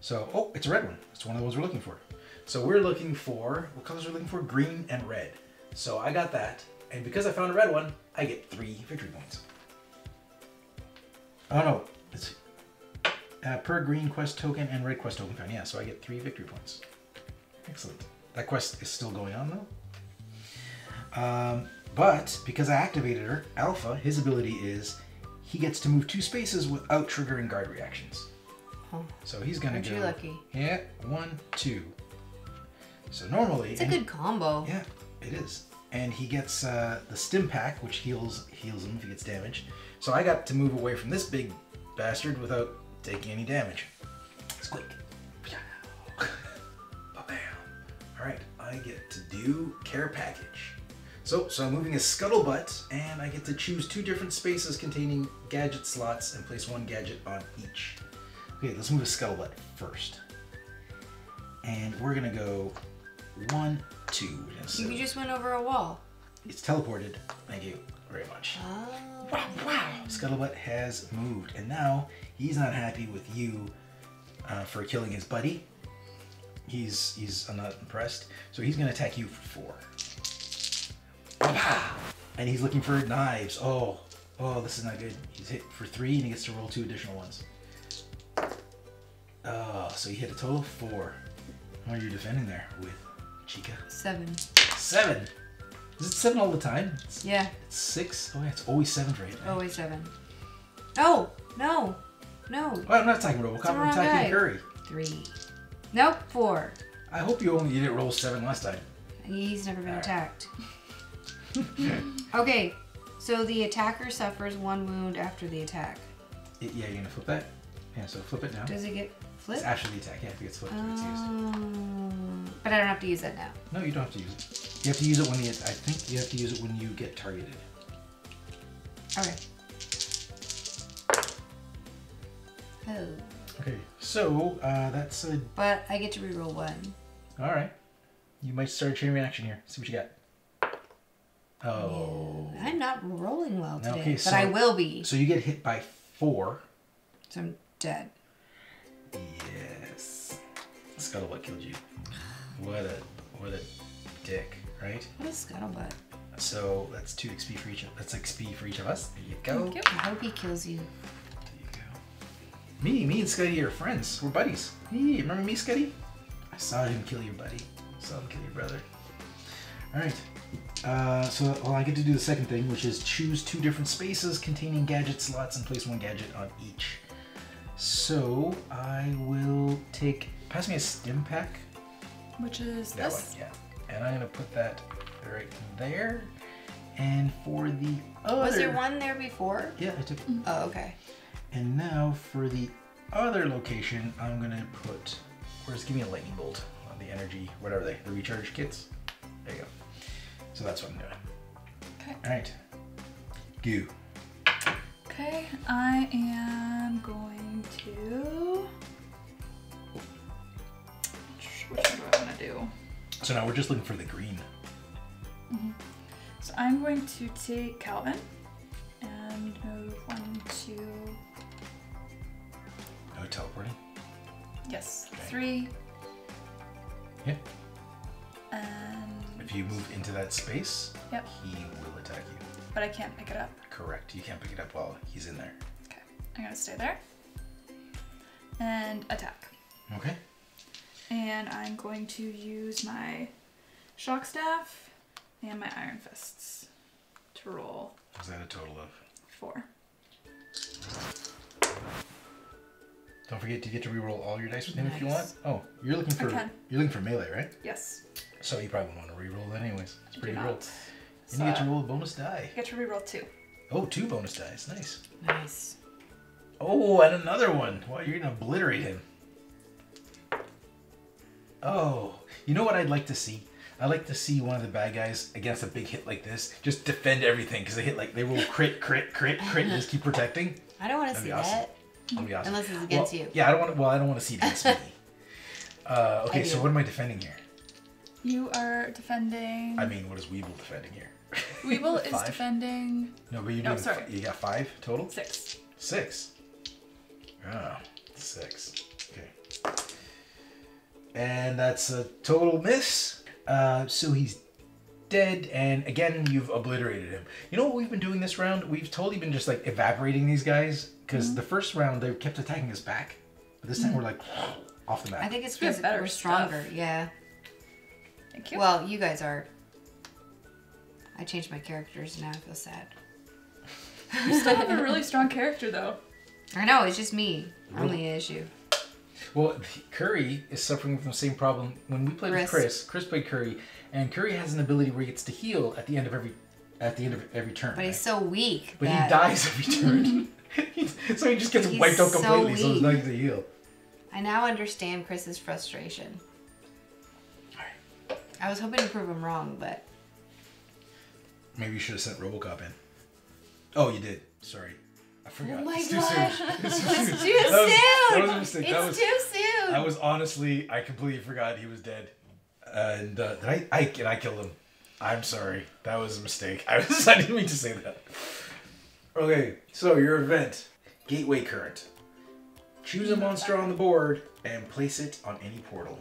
Speaker 1: So, oh, it's a red one. It's one of the ones we're looking for. So we're looking for what colors are we looking for? Green and red. So I got that, and because I found a red one, I get three victory points. Oh no, it's uh, per green quest token and red quest token found. Yeah, so I get three victory points. Excellent. That quest is still going on though. Um, but because I activated her, Alpha, his ability is he gets to move two spaces without triggering guard reactions.
Speaker 2: Oh.
Speaker 1: So he's gonna
Speaker 2: Aren't
Speaker 1: go.
Speaker 2: you lucky?
Speaker 1: Yeah, one, two. So normally,
Speaker 2: It's a
Speaker 1: and-
Speaker 2: good combo.
Speaker 1: yeah, it is. And he gets uh, the stim pack, which heals heals him if he gets damaged. So I got to move away from this big bastard without taking any damage. It's Ba-bam. I get to do care package. So, so I'm moving a scuttlebutt, and I get to choose two different spaces containing gadget slots and place one gadget on each. Okay, let's move a scuttlebutt first. And we're gonna go one, two. So
Speaker 2: You just went over a wall.
Speaker 1: it's teleported. Thank you very much.
Speaker 2: Oh.
Speaker 1: Wow, wow. Scuttlebutt has moved, and now he's not happy with you uh, for killing his buddy. He's he's I'm not impressed. So he's gonna attack you for four. Ah! And he's looking for knives. Oh, oh, this is not good. He's hit for three, and he gets to roll two additional ones. Oh, so he hit a total of four. How are you defending there with Chica?
Speaker 2: Seven.
Speaker 1: Seven. Is it seven all the time? It's,
Speaker 2: Yeah,
Speaker 1: it's six. Oh yeah, it's always seven for eight. right?
Speaker 2: always seven. Oh no, no.
Speaker 1: Oh, I'm not attacking Robocop. I'm attacking
Speaker 2: guy.
Speaker 1: Curry.
Speaker 2: Three. Nope, four.
Speaker 1: I hope you only you didn't roll seven last time.
Speaker 2: He's never been attacked. okay, so the attacker suffers one wound after the attack.
Speaker 1: It- yeah, you're gonna flip that. Yeah, so flip it now.
Speaker 2: Does it get flipped?
Speaker 1: It's after the attack. Yeah, if it gets flipped, it's used.
Speaker 2: Um, but I don't have to use that now.
Speaker 1: No, you don't have to use it. You have to use it when the. I think you have to use it when you get targeted.
Speaker 2: Okay. Oh,
Speaker 1: Okay, so uh, that's a.
Speaker 2: but I get to reroll one.
Speaker 1: All right. You might start a chain reaction here. See what you got. Oh.
Speaker 2: I'm not rolling well today,
Speaker 1: Okay,
Speaker 2: but I will be.
Speaker 1: So you get hit by four.
Speaker 2: So I'm dead.
Speaker 1: Yes. Scuttlebutt killed you. What a what a dick, right?
Speaker 2: What is scuttlebutt?
Speaker 1: So that's two XP for each. Of, that's XP for each of us. There you go.
Speaker 2: I hope he kills you.
Speaker 1: There you go. Me, me and Scuddy are friends. We're buddies. Hey, remember me, Scuddy? I saw him kill your buddy. saw him kill your brother. All right. Uh, so well, I get to do the second thing, which is choose two different spaces containing gadget slots and place one gadget on each. So I will take. Pass me a stim pack.
Speaker 4: Which is
Speaker 1: That
Speaker 4: this.
Speaker 1: one, yeah. And I'm gonna put that right there. And for the other.
Speaker 2: Was there one there before?
Speaker 1: Yeah, I took it.
Speaker 2: Oh, okay.
Speaker 1: And now for the other location, I'm gonna put. Where's give me a lightning bolt on the energy, whatever they, the recharge kits. There you go. So that's what I'm doing.
Speaker 4: Okay.
Speaker 1: All right. Goo.
Speaker 4: Okay, I am going to. Which one do I want to do?
Speaker 1: So now we're just looking for the green. Mm-hmm.
Speaker 4: So I'm going to take Calvin and move one, two,
Speaker 1: Teleporting.
Speaker 4: yes,
Speaker 1: Okay.
Speaker 4: three,
Speaker 1: Yeah.
Speaker 4: and
Speaker 1: If you move into that space,
Speaker 4: Yep.
Speaker 1: he will attack you.
Speaker 4: but I can't pick it up.
Speaker 1: Correct. You can't pick it up while he's in there.
Speaker 4: Okay, I'm gonna stay there and attack.
Speaker 1: Okay.
Speaker 4: And I'm going to use my shock staff and my iron fists to roll
Speaker 1: Is that a total of?
Speaker 4: four.
Speaker 1: Don't forget to get to reroll all your dice with him if you want. Oh, you're looking for you're looking for melee, right?
Speaker 4: Yes.
Speaker 1: So you probably want to reroll that anyways. It's pretty good roll. And
Speaker 4: So
Speaker 1: you get to uh, roll a bonus die.
Speaker 4: You get to reroll two.
Speaker 1: Oh, two bonus dice. Nice.
Speaker 2: Nice.
Speaker 1: Oh, and another one. Wow, you're gonna obliterate him. Oh, you know what I'd like to see? I'd like to see one of the bad guys against a big hit like this just defend everything because they hit like they roll crit, crit, crit, crit, and just keep protecting.
Speaker 2: I don't want to see
Speaker 1: awesome.
Speaker 2: that.
Speaker 1: That'd be awesome.
Speaker 2: Unless it's against
Speaker 1: Well,
Speaker 2: you.
Speaker 1: Yeah, I don't want. Well, I don't want to see it against me. Uh, okay, so what am I defending here?
Speaker 4: You are defending.
Speaker 1: I mean, what is Weeble defending here?
Speaker 4: Weeble is defending
Speaker 1: No, but you're
Speaker 4: No,
Speaker 1: doing.
Speaker 4: sorry.
Speaker 1: You got five total.
Speaker 4: six.
Speaker 1: Six. Oh, six. Okay. And that's a total miss. Uh, so he's dead, and again, you've obliterated him. You know what we've been doing this round? We've totally been just like evaporating these guys because mm-hmm. the first round they kept attacking us back, but this time we're mm. like off the map.
Speaker 2: I think it's because
Speaker 4: better
Speaker 2: we're stronger.
Speaker 4: stuff.
Speaker 2: Yeah.
Speaker 4: Thank you.
Speaker 2: Well, you guys are. I changed my characters and now I feel sad.
Speaker 4: you still have a really strong character though.
Speaker 2: I know, it's just me. I'm the issue.
Speaker 1: Well, Curry is suffering from the same problem. When we played with
Speaker 2: Chris.
Speaker 1: Chris, Chris played Curry, and Curry has an ability where he gets to heal at the end of every at the end of every turn.
Speaker 2: But he's so weak.
Speaker 1: But
Speaker 2: that
Speaker 1: he dies every turn. so he just gets
Speaker 2: He's
Speaker 1: wiped out
Speaker 2: so
Speaker 1: completely, so, there's nothing to heal.
Speaker 2: I now understand Chris's frustration. I was hoping to prove him wrong, but
Speaker 1: Maybe you should have sent Robocop in. Oh, you did. Sorry. I forgot.
Speaker 2: Oh my
Speaker 1: it's too
Speaker 2: God.
Speaker 1: soon.
Speaker 2: it's too
Speaker 1: That was-
Speaker 2: soon.
Speaker 1: that was a mistake.
Speaker 2: It's
Speaker 1: That was-
Speaker 2: too soon.
Speaker 1: I was honestly, I completely forgot he was dead. And uh, did I, I, and I killed him. I'm sorry. That was a mistake. I was, I didn't mean to say that. Okay, so your event, Gateway Current. Choose a monster on the board and place it on any portal.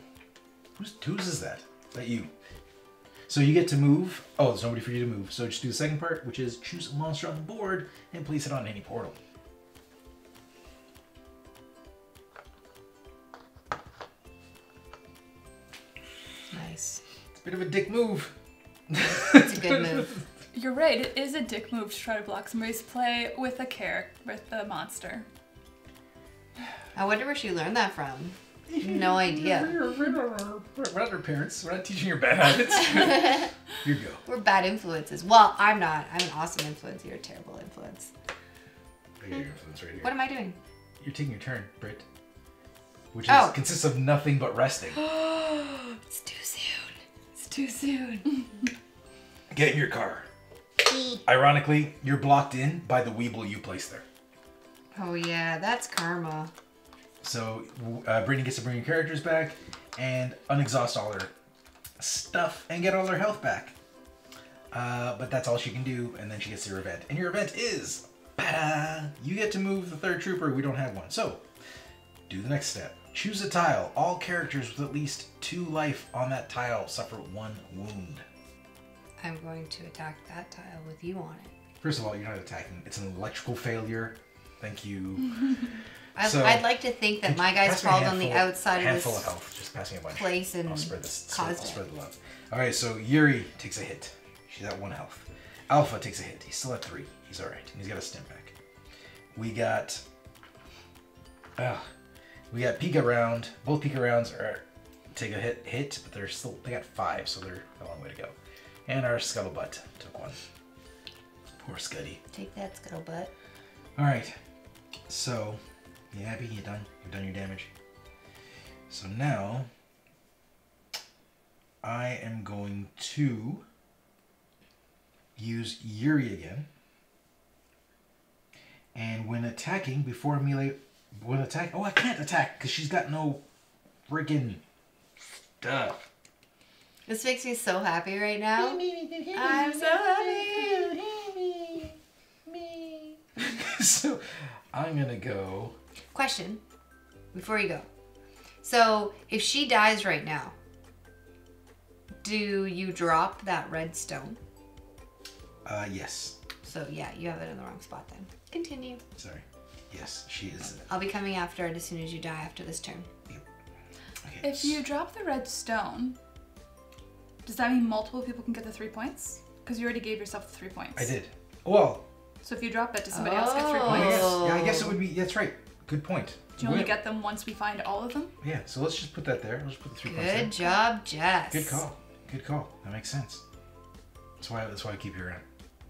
Speaker 1: Whose, whose is that? Is that you? So you get to move. Oh, there's nobody for you to move. So just do the second part, which is choose a monster on the board and place it on any portal.
Speaker 2: Nice.
Speaker 1: It's a bit of a dick move.
Speaker 2: It's a good move.
Speaker 4: You're right. It is a dick move to try to block somebody's play with a character, with the monster.
Speaker 2: I wonder where she learned that from. No idea.
Speaker 1: We're not our parents. We're not teaching your bad habits. Here you go.
Speaker 2: We're bad influences. Well, I'm not. I'm an awesome influence. You're a terrible influence.
Speaker 1: I got your influence right here.
Speaker 2: What am I doing?
Speaker 1: You're taking your turn, Britt. Which is,
Speaker 2: Oh.
Speaker 1: consists of nothing but resting.
Speaker 2: It's too soon. It's too soon.
Speaker 1: Get in your car. Ironically, you're blocked in by the Weeble you placed there.
Speaker 2: Oh yeah, that's karma.
Speaker 1: So uh, Brittany gets to bring your characters back and unexhaust all her stuff and get all her health back. Uh, but that's all she can do, and then she gets to her event. And your event is, you get to move the third trooper. We don't have one, so do the next step. Choose a tile. All characters with at least two life on that tile suffer one wound.
Speaker 2: I'm going to attack that tile with you on it.
Speaker 1: First of all, you're not attacking. It's an electrical failure. Thank you.
Speaker 2: I,
Speaker 1: So-
Speaker 2: I'd like to think that my guys crawled on the outside of
Speaker 1: handful
Speaker 2: this
Speaker 1: of health. Just passing a bunch.
Speaker 2: place and
Speaker 1: I'll spread this. I'll spread the love. All right, so Yuri takes a hit. She's at one health. Alpha takes a hit. He's still at three. He's all right. He's got a stim back. We got. Ah, we got peek around. Both peek arounds are take a hit, hit, but they're still they got five, so they're a long way to go. And our scuttlebutt took one. Poor Scuddy.
Speaker 2: Take that scuttlebutt.
Speaker 1: All right. So, you happy? You done? You've done your damage. So now, I am going to use Yuri again. And when attacking, before melee, when attack, oh, I can't attack because she's got no freaking stuff.
Speaker 2: This makes me so happy right now. I'm so happy.
Speaker 1: so, I'm gonna go.
Speaker 2: Question before you go. So, if she dies right now, do you drop that red stone?
Speaker 1: Uh, yes.
Speaker 2: So, yeah, you have it in the wrong spot then. Continue.
Speaker 1: Sorry. Yes, she is.
Speaker 2: I'll be coming after it as soon as you die after this turn.
Speaker 1: Okay.
Speaker 4: If you drop the red stone, does that mean multiple people can get the three points? Because you already gave yourself the three points.
Speaker 1: I did. Well,
Speaker 4: So if you drop it, does somebody else get three
Speaker 2: Oh.
Speaker 1: I
Speaker 4: points?
Speaker 1: guess, yeah, I guess it would be. That's right. Good point.
Speaker 4: Do you only
Speaker 1: Wait-
Speaker 4: get them once we find all of them?
Speaker 1: Yeah. So let's just put that there. Let's put the three points there.
Speaker 2: Good job, Jess.
Speaker 1: Good call. Good call. That makes sense. That's why. That's why I keep you around.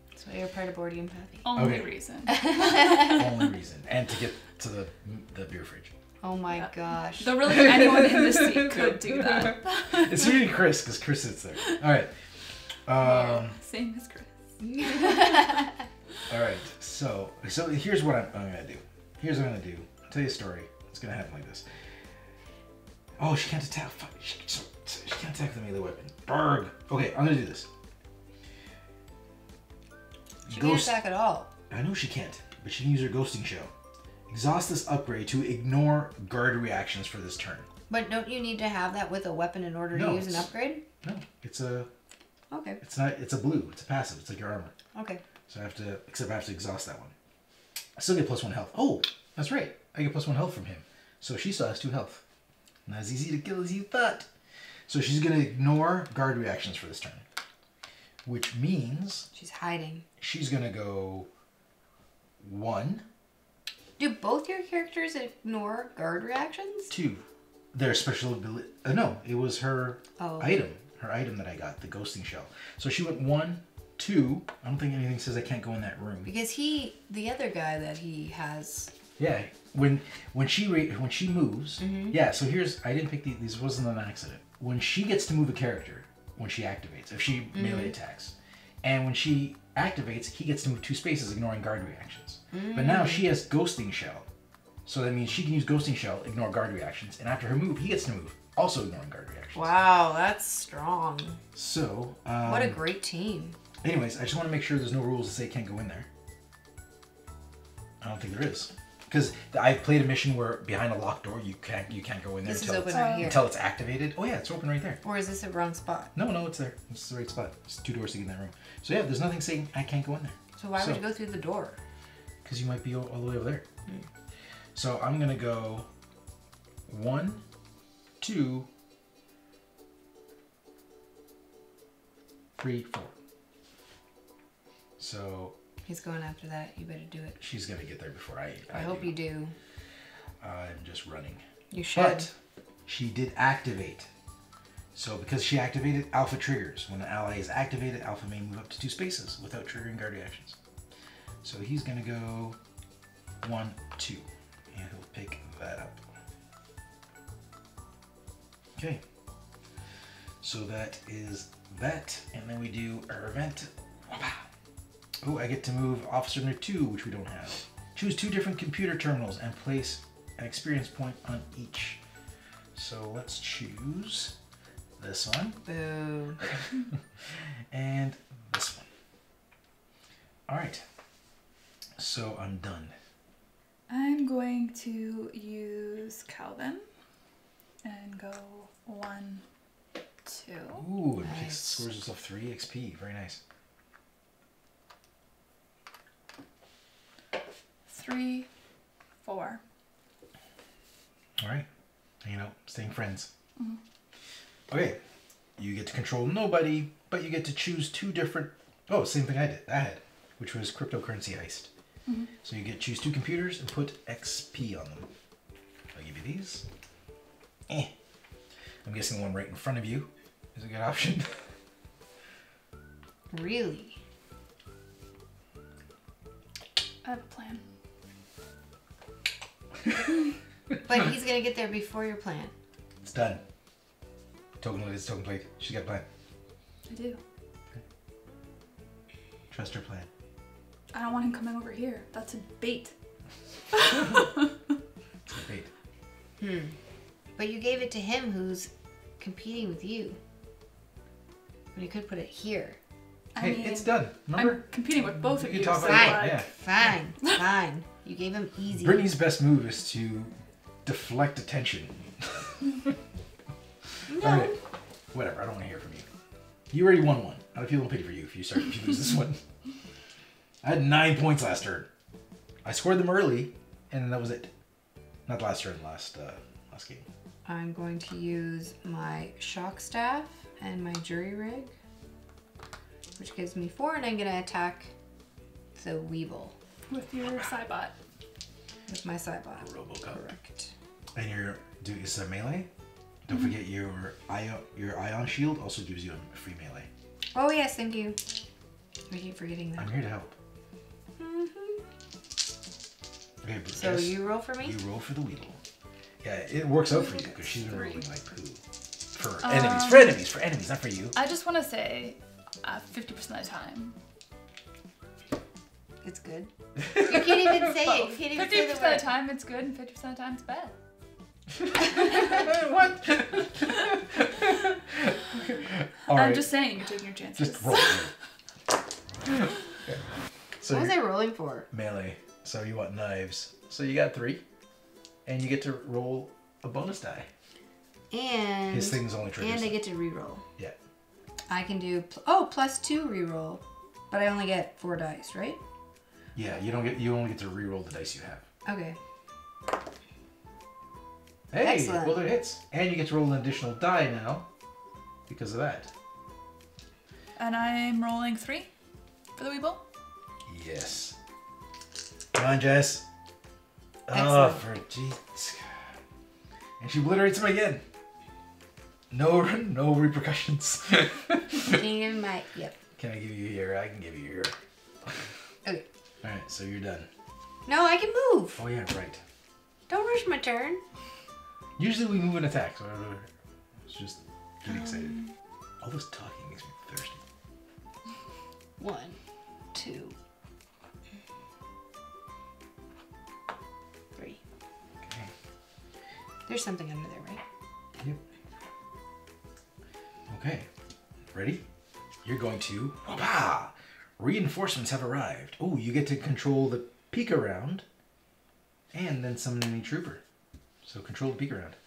Speaker 2: That's why you're part of Bordy and Pappy.
Speaker 4: Only
Speaker 1: Okay.
Speaker 4: reason.
Speaker 1: Only reason, and to get to the the beer fridge.
Speaker 2: Oh my
Speaker 4: Yeah.
Speaker 2: gosh.
Speaker 4: Though really anyone in this seat could do that.
Speaker 1: It's really Chris because Chris sits there. All right. Um.
Speaker 4: Same as Chris.
Speaker 1: All right. So so here's what I'm, I'm gonna do. Here's what I'm gonna do. I'll tell you a story. It's gonna happen like this. Oh, she can't attack. Fuck. She, so- so she can't attack the melee weapon. Berg. Okay, I'm gonna do this.
Speaker 2: She can't
Speaker 1: Ghost-
Speaker 2: attack at all.
Speaker 1: I know she can't, but she can use her ghosting shell. Exhaust this upgrade to ignore guard reactions for this turn.
Speaker 2: But don't you need to have that with a weapon in order to use an upgrade?
Speaker 1: No, it's a
Speaker 2: Okay.
Speaker 1: it's not it's a blue. It's a passive. It's like your armor.
Speaker 2: Okay.
Speaker 1: So I have to except I have to exhaust that one. I still get plus one health. Oh, that's right. I get plus one health from him. So she still has two health. Not as easy to kill as you thought. So she's gonna ignore guard reactions for this turn. Which means
Speaker 2: She's hiding.
Speaker 1: she's gonna go one,
Speaker 2: Do both your characters ignore guard reactions?
Speaker 1: two. Their special ability. Uh, no, it was her
Speaker 2: Oh.
Speaker 1: item. Her item that I got, the ghosting shell. So she went one, two. I don't think anything says I can't go in that room.
Speaker 2: Because he, the other guy that he has.
Speaker 1: Yeah, when when she re- when she moves,
Speaker 2: Mm-hmm.
Speaker 1: yeah. So here's I didn't pick these. these. Wasn't an accident. When she gets to move a character, when she activates, if she
Speaker 2: Mm-hmm.
Speaker 1: melee attacks, and when she activates, he gets to move two spaces, ignoring guard reactions. But now she has ghosting shell, so that means she can use ghosting shell, ignore guard reactions, and after her move, he gets to move, also ignoring guard reactions.
Speaker 2: Wow, that's strong.
Speaker 1: So um,
Speaker 2: What a great team.
Speaker 1: Anyways, I just want to make sure there's no rules that say it can't go in there. I don't think there is. Because I played a mission where behind a locked door you can't you can't go in there
Speaker 2: This is
Speaker 1: until,
Speaker 2: open
Speaker 1: it's,
Speaker 2: right here.
Speaker 1: until it's activated. Oh yeah, it's open right there.
Speaker 2: Or is this a wrong spot?
Speaker 1: No, no, it's there. It's the right spot. It's two doors to get in that room. So yeah, there's nothing saying I can't go in there.
Speaker 2: So why
Speaker 1: So-
Speaker 2: would you go through the door?
Speaker 1: Because you might be all, all the way over there. So I'm gonna go one, two, three, four. So
Speaker 2: He's going after that. You better do it.
Speaker 1: she's gonna get there before I.
Speaker 2: I, hope
Speaker 1: do.
Speaker 2: you do.
Speaker 1: I'm just running.
Speaker 2: You should.
Speaker 1: But she did activate. So because she activated, Alpha triggers. When an ally is activated, Alpha may move up to two spaces without triggering guard reactions. So he's gonna go one, two, and he'll pick that up. Okay. So that is that, and then we do our event. Oh, I get to move officer number two, which we don't have. Choose two different computer terminals and place an experience point on each. So let's choose this one
Speaker 2: Boo.
Speaker 1: and this one. All right. So I'm done.
Speaker 4: I'm going to use Calvin and go one, two.
Speaker 1: Ooh,
Speaker 2: Nice.
Speaker 1: scores yourself three XP. Very nice.
Speaker 4: three, four.
Speaker 1: All right. You know, staying friends. Mm-hmm. Okay. You get to control nobody, but you get to choose two different. Oh, same thing I did. I had, which was cryptocurrency heist. So you get choose two computers and put XP on them. I'll give you these. Eh. I'm guessing the one right in front of you is a good option.
Speaker 2: Really?
Speaker 4: I have a plan.
Speaker 2: But he's gonna get there before your plan.
Speaker 1: it's done. Token plate is token plate. She's got a plan.
Speaker 4: I do.
Speaker 1: Trust her plan.
Speaker 4: I don't want him coming over here. That's a bait.
Speaker 1: It's a bait. Hmm.
Speaker 2: But you gave it to him who's competing with you. But you could put it here.
Speaker 4: I
Speaker 1: Hey,
Speaker 4: mean,
Speaker 1: it's done. Remember?
Speaker 4: I'm competing with both
Speaker 1: We
Speaker 4: of you.
Speaker 1: talk
Speaker 4: so
Speaker 1: about it,
Speaker 2: Fine,
Speaker 1: yeah.
Speaker 2: fine, fine. You gave him easy.
Speaker 1: Brittany's best move is to deflect attention. Alright. Whatever, I don't want to hear from you. You already won one. I feel no pity for you if you start if you lose this one. I had nine points last turn. I scored them early, and that was it. Not last turn, last uh, last game.
Speaker 2: I'm going to use my shock staff and my jury rig, which gives me four, and I'm gonna attack the Weeble
Speaker 4: With your Cybot.
Speaker 2: with my Cybot.
Speaker 1: Robocop.
Speaker 2: Correct.
Speaker 1: And your do is a melee. Don't forget your ion your ion shield also gives you a free melee.
Speaker 2: Oh yes, thank you. I keep forgetting that.
Speaker 1: I'm here to help. Okay, but
Speaker 2: So
Speaker 1: guess-
Speaker 2: you roll for me.
Speaker 1: You roll for the Weeble. Yeah, it works out for you because she's been rolling like poo. For
Speaker 2: Um,
Speaker 1: enemies, for enemies, for enemies, not for you.
Speaker 4: I just want to say, uh, 50% of the time.
Speaker 2: It's good. You can't even say it. You can't even
Speaker 4: 50%
Speaker 2: say the
Speaker 4: of the time it's good and 50% of the time it's bad.
Speaker 1: what? All
Speaker 4: I'm
Speaker 1: right,
Speaker 4: just saying, you're taking your chances.
Speaker 1: just roll. Okay. So
Speaker 2: What was I rolling for?
Speaker 1: melee. So you want knives. So you got three, and you get to roll a bonus die.
Speaker 2: And
Speaker 1: His thing's only triggers.
Speaker 2: and I get to re-roll.
Speaker 1: yeah.
Speaker 2: I can do pl- oh plus two re-roll, but I only get four dice, right?
Speaker 1: Yeah, you don't get. You only get to re-roll the dice you have.
Speaker 2: Okay.
Speaker 1: Hey,
Speaker 2: Excellent.
Speaker 1: well, it hits, and you get to roll an additional die now because of that.
Speaker 4: And I'm rolling three for the Weeble.
Speaker 1: Yes. Come on, Jess. Oh, for jeez. And she obliterates him again. No, no repercussions.
Speaker 2: and my yep.
Speaker 1: can I give you your? I can give you your.
Speaker 2: Okay.
Speaker 1: All right, so you're done.
Speaker 2: No, I can move.
Speaker 1: Oh yeah, right.
Speaker 2: Don't rush my turn.
Speaker 1: Usually we move and attack, so it's just getting excited.
Speaker 2: Um.
Speaker 1: All this talking makes me thirsty.
Speaker 2: One, two, There's something under there, right?
Speaker 1: Yep. Okay. Ready? You're going to. Whoopah! Reinforcements have arrived. Oh, you get to control the peek around and then summon any trooper. So control the peek around.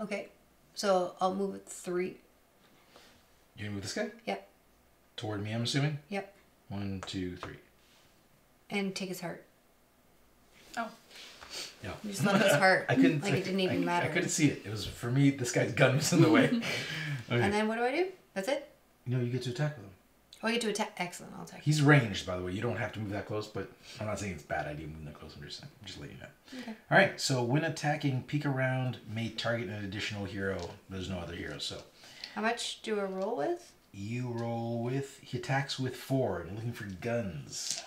Speaker 2: Okay. So I'll move it three.
Speaker 1: You gonna move this guy
Speaker 2: Yep.
Speaker 1: toward me? I'm assuming.
Speaker 2: Yep.
Speaker 1: One, two, three.
Speaker 2: And take his heart.
Speaker 4: Oh,
Speaker 1: Yeah.
Speaker 2: You just left his heart.
Speaker 1: I couldn't.
Speaker 2: Like it didn't even
Speaker 1: I,
Speaker 2: matter.
Speaker 1: I couldn't see it. It was for me. This guy's gun was in the way. okay.
Speaker 2: And then what do I do? That's it?
Speaker 1: no, you get to attack with him.
Speaker 2: Oh, I get to attack. Excellent. I'll attack.
Speaker 1: He's ranged, by the way. You don't have to move that close, but I'm not saying it's a bad idea moving that close. I'm just saying, just letting you know.
Speaker 2: Okay.
Speaker 1: All right. So when attacking, peek around may target an additional hero. There's no other hero, so
Speaker 2: How much do I roll with?
Speaker 1: you roll with. He attacks with four. and looking for guns.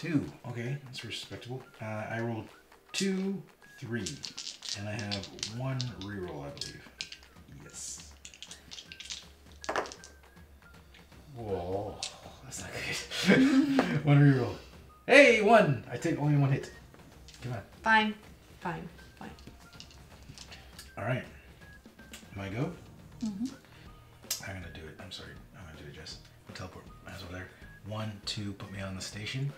Speaker 2: Two.
Speaker 1: Two. Okay, that's respectable. Uh, I rolled two, three, and I have one reroll, I believe. Yes. Whoa, that's not good. one reroll. Hey, one. I take only one hit. Come on.
Speaker 2: Fine. Fine. Fine.
Speaker 1: All right. My go. Mhm. I'm gonna do it. I'm sorry. I'm gonna do it, Jess. Teleport. Might as well there. One, two. Put me on the station,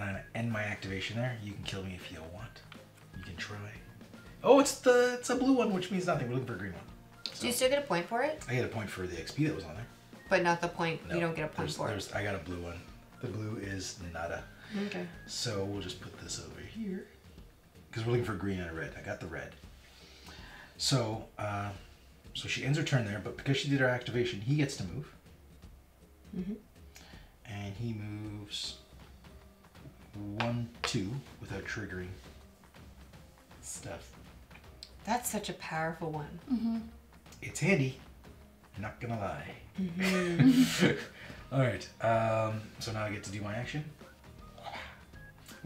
Speaker 1: and I'm gonna end my activation there. You can kill me if you want. You can try. Oh, it's the it's a blue one, which means nothing. We're looking for a green one. So
Speaker 2: Do you still get a point for it?
Speaker 1: I get a point for the XP that was on there.
Speaker 2: But not the point.
Speaker 1: No,
Speaker 2: you don't get a point
Speaker 1: there's-
Speaker 2: for it.
Speaker 1: I got a blue one. The blue is nada.
Speaker 2: Okay.
Speaker 1: So we'll just put this over here. Because we're looking for green and a red. I got the red. So, uh, so she ends her turn there, but because she did her activation, he gets to move. Mm -hmm. And he moves one, two without triggering stuff.
Speaker 2: That's such a powerful one.
Speaker 1: It's handy. Not gonna lie. All right. Um, so now I get to do my action.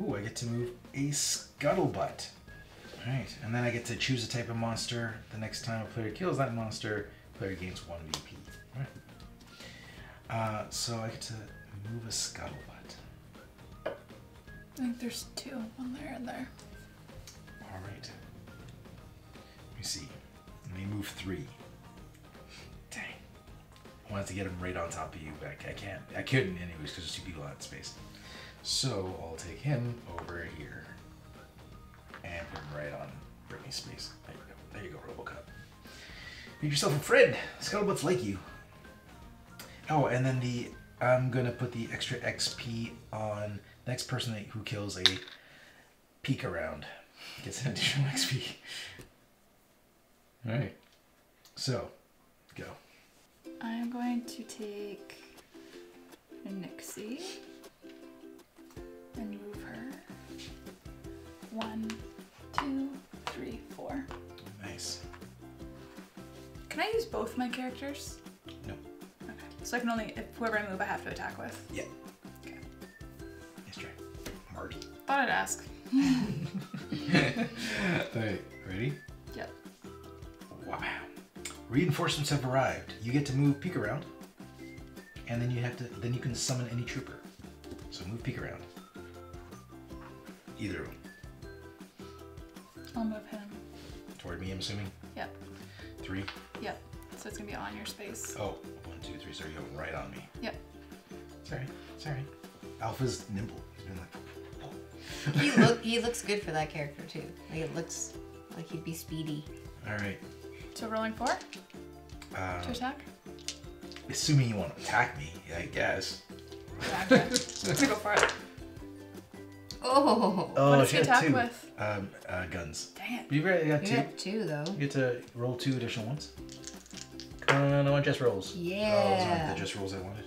Speaker 1: Ooh, I get to move a scuttlebutt. All right, and then I get to choose a type of monster. The next time a player kills that monster, player gains one VP. All right. Uh, so I get to move a scuttlebutt.
Speaker 4: I think there's two. One there and there.
Speaker 1: All right. Let me see. Let me move three. Dang. I wanted to get him right on top of you, but I, can't. I couldn't anyways because there's two people out in space. So I'll take him over here and put him right on Britney's space. There you go. There you go, Robocop. Make yourself a friend. Scuttlebutt's like you. Oh, and then the I'm gonna put the extra XP on next person that, who kills a peek around gets an additional XP. All right. So, go.
Speaker 4: I'm going to take a Nixie and move her. One, two, three, four.
Speaker 1: Nice.
Speaker 4: Can I use both my characters?
Speaker 1: No.
Speaker 4: Okay. So I can only, if whoever I move, I have to attack with.
Speaker 1: Yeah.
Speaker 4: Okay.
Speaker 1: Nice try. Marty.
Speaker 4: Thought I'd ask.
Speaker 1: All right. Ready?
Speaker 4: Yep.
Speaker 1: Wow. Reinforcements have arrived. You get to move peek around, and then you have to. Then you can summon any trooper. So move peek around. Either of them.
Speaker 4: I'll move him.
Speaker 1: Toward me, I'm assuming.
Speaker 4: Yep.
Speaker 1: Three.
Speaker 4: Yep. So it's gonna be on your space.
Speaker 1: Oh, one, two, three. Sorry, you're right on me.
Speaker 4: Yep.
Speaker 1: Sorry. Sorry. Alpha's nimble. He's been like.
Speaker 2: He look he looks good for that character too. Like it looks like he'd be speedy.
Speaker 1: All right.
Speaker 4: So rolling four
Speaker 1: Uh,
Speaker 4: to attack.
Speaker 1: assuming you want to attack me, I guess.
Speaker 4: Okay. Let's go for it.
Speaker 2: Oh,
Speaker 1: Oh,
Speaker 4: What does
Speaker 1: she
Speaker 4: attack
Speaker 1: two.
Speaker 4: with?
Speaker 1: Um, uh, guns.
Speaker 4: Dang it.
Speaker 1: You already got
Speaker 2: you
Speaker 1: two.
Speaker 2: got two though.
Speaker 1: You get to roll two additional ones. Come on, I want just rolls. Oh, those
Speaker 2: Yeah.
Speaker 1: aren't the just rolls I wanted.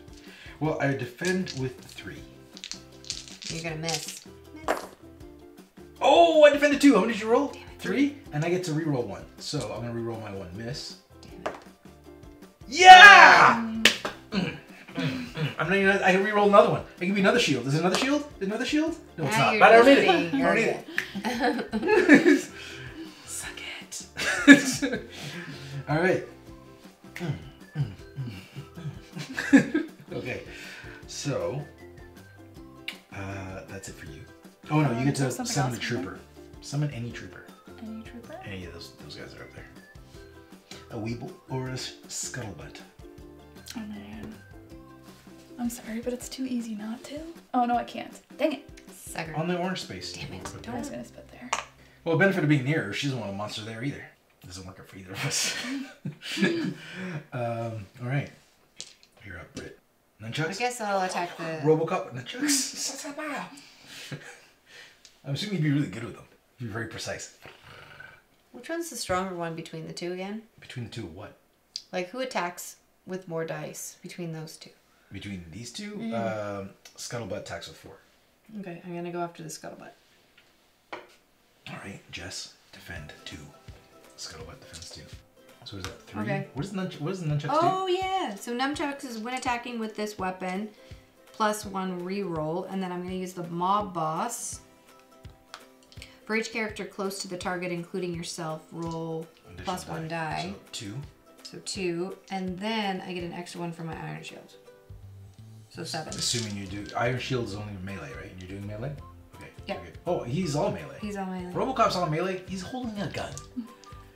Speaker 1: Well, I defend with three.
Speaker 2: You're gonna miss.
Speaker 1: Oh, I defended two. How many did you roll? Three, and I get to re-roll one. So I'm gonna re-roll my one miss.
Speaker 2: It.
Speaker 1: Yeah! Mm, mm, mm. I'm not even. I can re-roll another one. I can be another shield. Is it another shield? Another shield? No, it's
Speaker 2: Now
Speaker 1: not. But I don't need it. I don't need it. Suck it. All right. okay, so uh, that's it for you. Oh no, you get to
Speaker 4: Is something
Speaker 1: summon a
Speaker 4: else in
Speaker 1: trooper. Summon any trooper.
Speaker 4: Any trooper?
Speaker 1: Any of those those guys are up there. A weeble or a s- scuttlebutt.
Speaker 4: Oh man. I'm sorry, but it's too easy not to. Oh no, I can't. Dang it.
Speaker 2: Sucker.
Speaker 1: On the orange space.
Speaker 2: Damn it,
Speaker 1: Put
Speaker 2: don't-
Speaker 4: I was gonna spit there.
Speaker 1: Well, the benefit of being near her, she doesn't want a monster there either. Doesn't work out for either of us. um, all right. You're up, Britt.
Speaker 2: I
Speaker 1: Nunchucks?
Speaker 2: guess I'll attack the.
Speaker 1: Robocop nunchucks? I'm assuming you'd be really good with them. You'd be very precise.
Speaker 2: Which one's the stronger one between the two again?
Speaker 1: Between the two, what?
Speaker 2: Like who attacks with more dice between those two?
Speaker 1: Between these 2
Speaker 2: Mm-hmm.
Speaker 1: um, Scuttlebutt attacks with four.
Speaker 2: Okay, I'm gonna go after the scuttlebutt.
Speaker 1: All right, Jess, defend two. Scuttlebutt defends two. So is that three?
Speaker 2: Okay.
Speaker 1: What does the nunch- what does the nunchucks
Speaker 2: Oh yeah. So nunchucks is when attacking with this weapon, plus one reroll, and then I'm gonna use the mob boss. For each character close to the target, including yourself, roll plus
Speaker 1: Additional
Speaker 2: one die.
Speaker 1: So two.
Speaker 2: So two, and then I get an extra one for my ion shield. So seven.
Speaker 1: Assuming you do Ion Shield is only melee, right? And you're doing melee? Okay.
Speaker 2: Yeah.
Speaker 1: Okay. Oh, he's all melee.
Speaker 2: He's all melee.
Speaker 1: Robocop's all melee. He's holding a gun.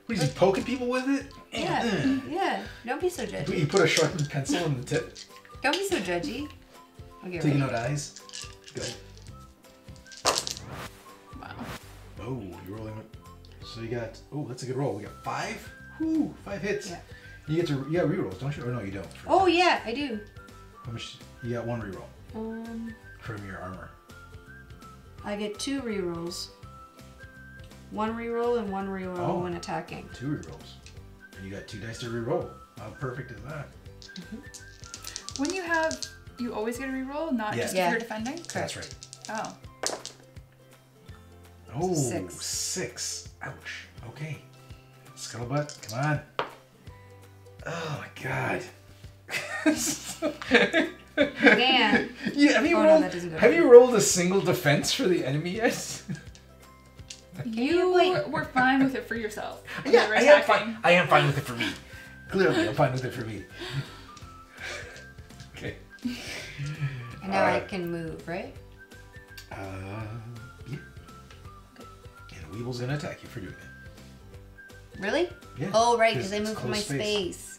Speaker 1: What is he poking people with it?
Speaker 2: Yeah, yeah. Don't be so judgy.
Speaker 1: You put a sharpened pencil in the tip,
Speaker 2: Don't be so judgy. Okay,
Speaker 1: taking out eyes. Go. Oh, you're rolling. So you got. Oh, that's a good roll. We got five. Whoo, five hits.
Speaker 2: Yeah.
Speaker 1: You get to. You got rerolls, don't you? Or no, you don't.
Speaker 2: Oh yeah, I do.
Speaker 1: How much? You got one reroll
Speaker 2: Um,
Speaker 1: from your armor.
Speaker 2: I get two rerolls. One reroll and one reroll
Speaker 1: Oh.
Speaker 2: when attacking.
Speaker 1: Two rerolls. And you got two dice to reroll. How perfect is that?
Speaker 4: When you have, you always get a reroll, not
Speaker 1: Yeah.
Speaker 4: just
Speaker 2: Yeah.
Speaker 4: if you're defending.
Speaker 1: That's right.
Speaker 4: Oh.
Speaker 1: Oh,
Speaker 2: Six.
Speaker 1: six. Ouch. Okay. Scuttlebutt, come on. Oh my god.
Speaker 2: Man,
Speaker 1: yeah, have you
Speaker 2: Oh,
Speaker 1: rolled?
Speaker 2: that
Speaker 1: have you rolled a single defense for the enemy yet?
Speaker 4: You
Speaker 2: wait?
Speaker 4: were fine with it for yourself.
Speaker 1: yeah, I am fine. I am fine with it for me. Clearly, I'm fine with it for me. okay.
Speaker 2: and now I can move, right?
Speaker 1: Uh, Weeble's gonna attack you for doing that.
Speaker 2: Really?
Speaker 1: Yeah.
Speaker 2: Oh right, because I moved from my
Speaker 1: close
Speaker 2: space.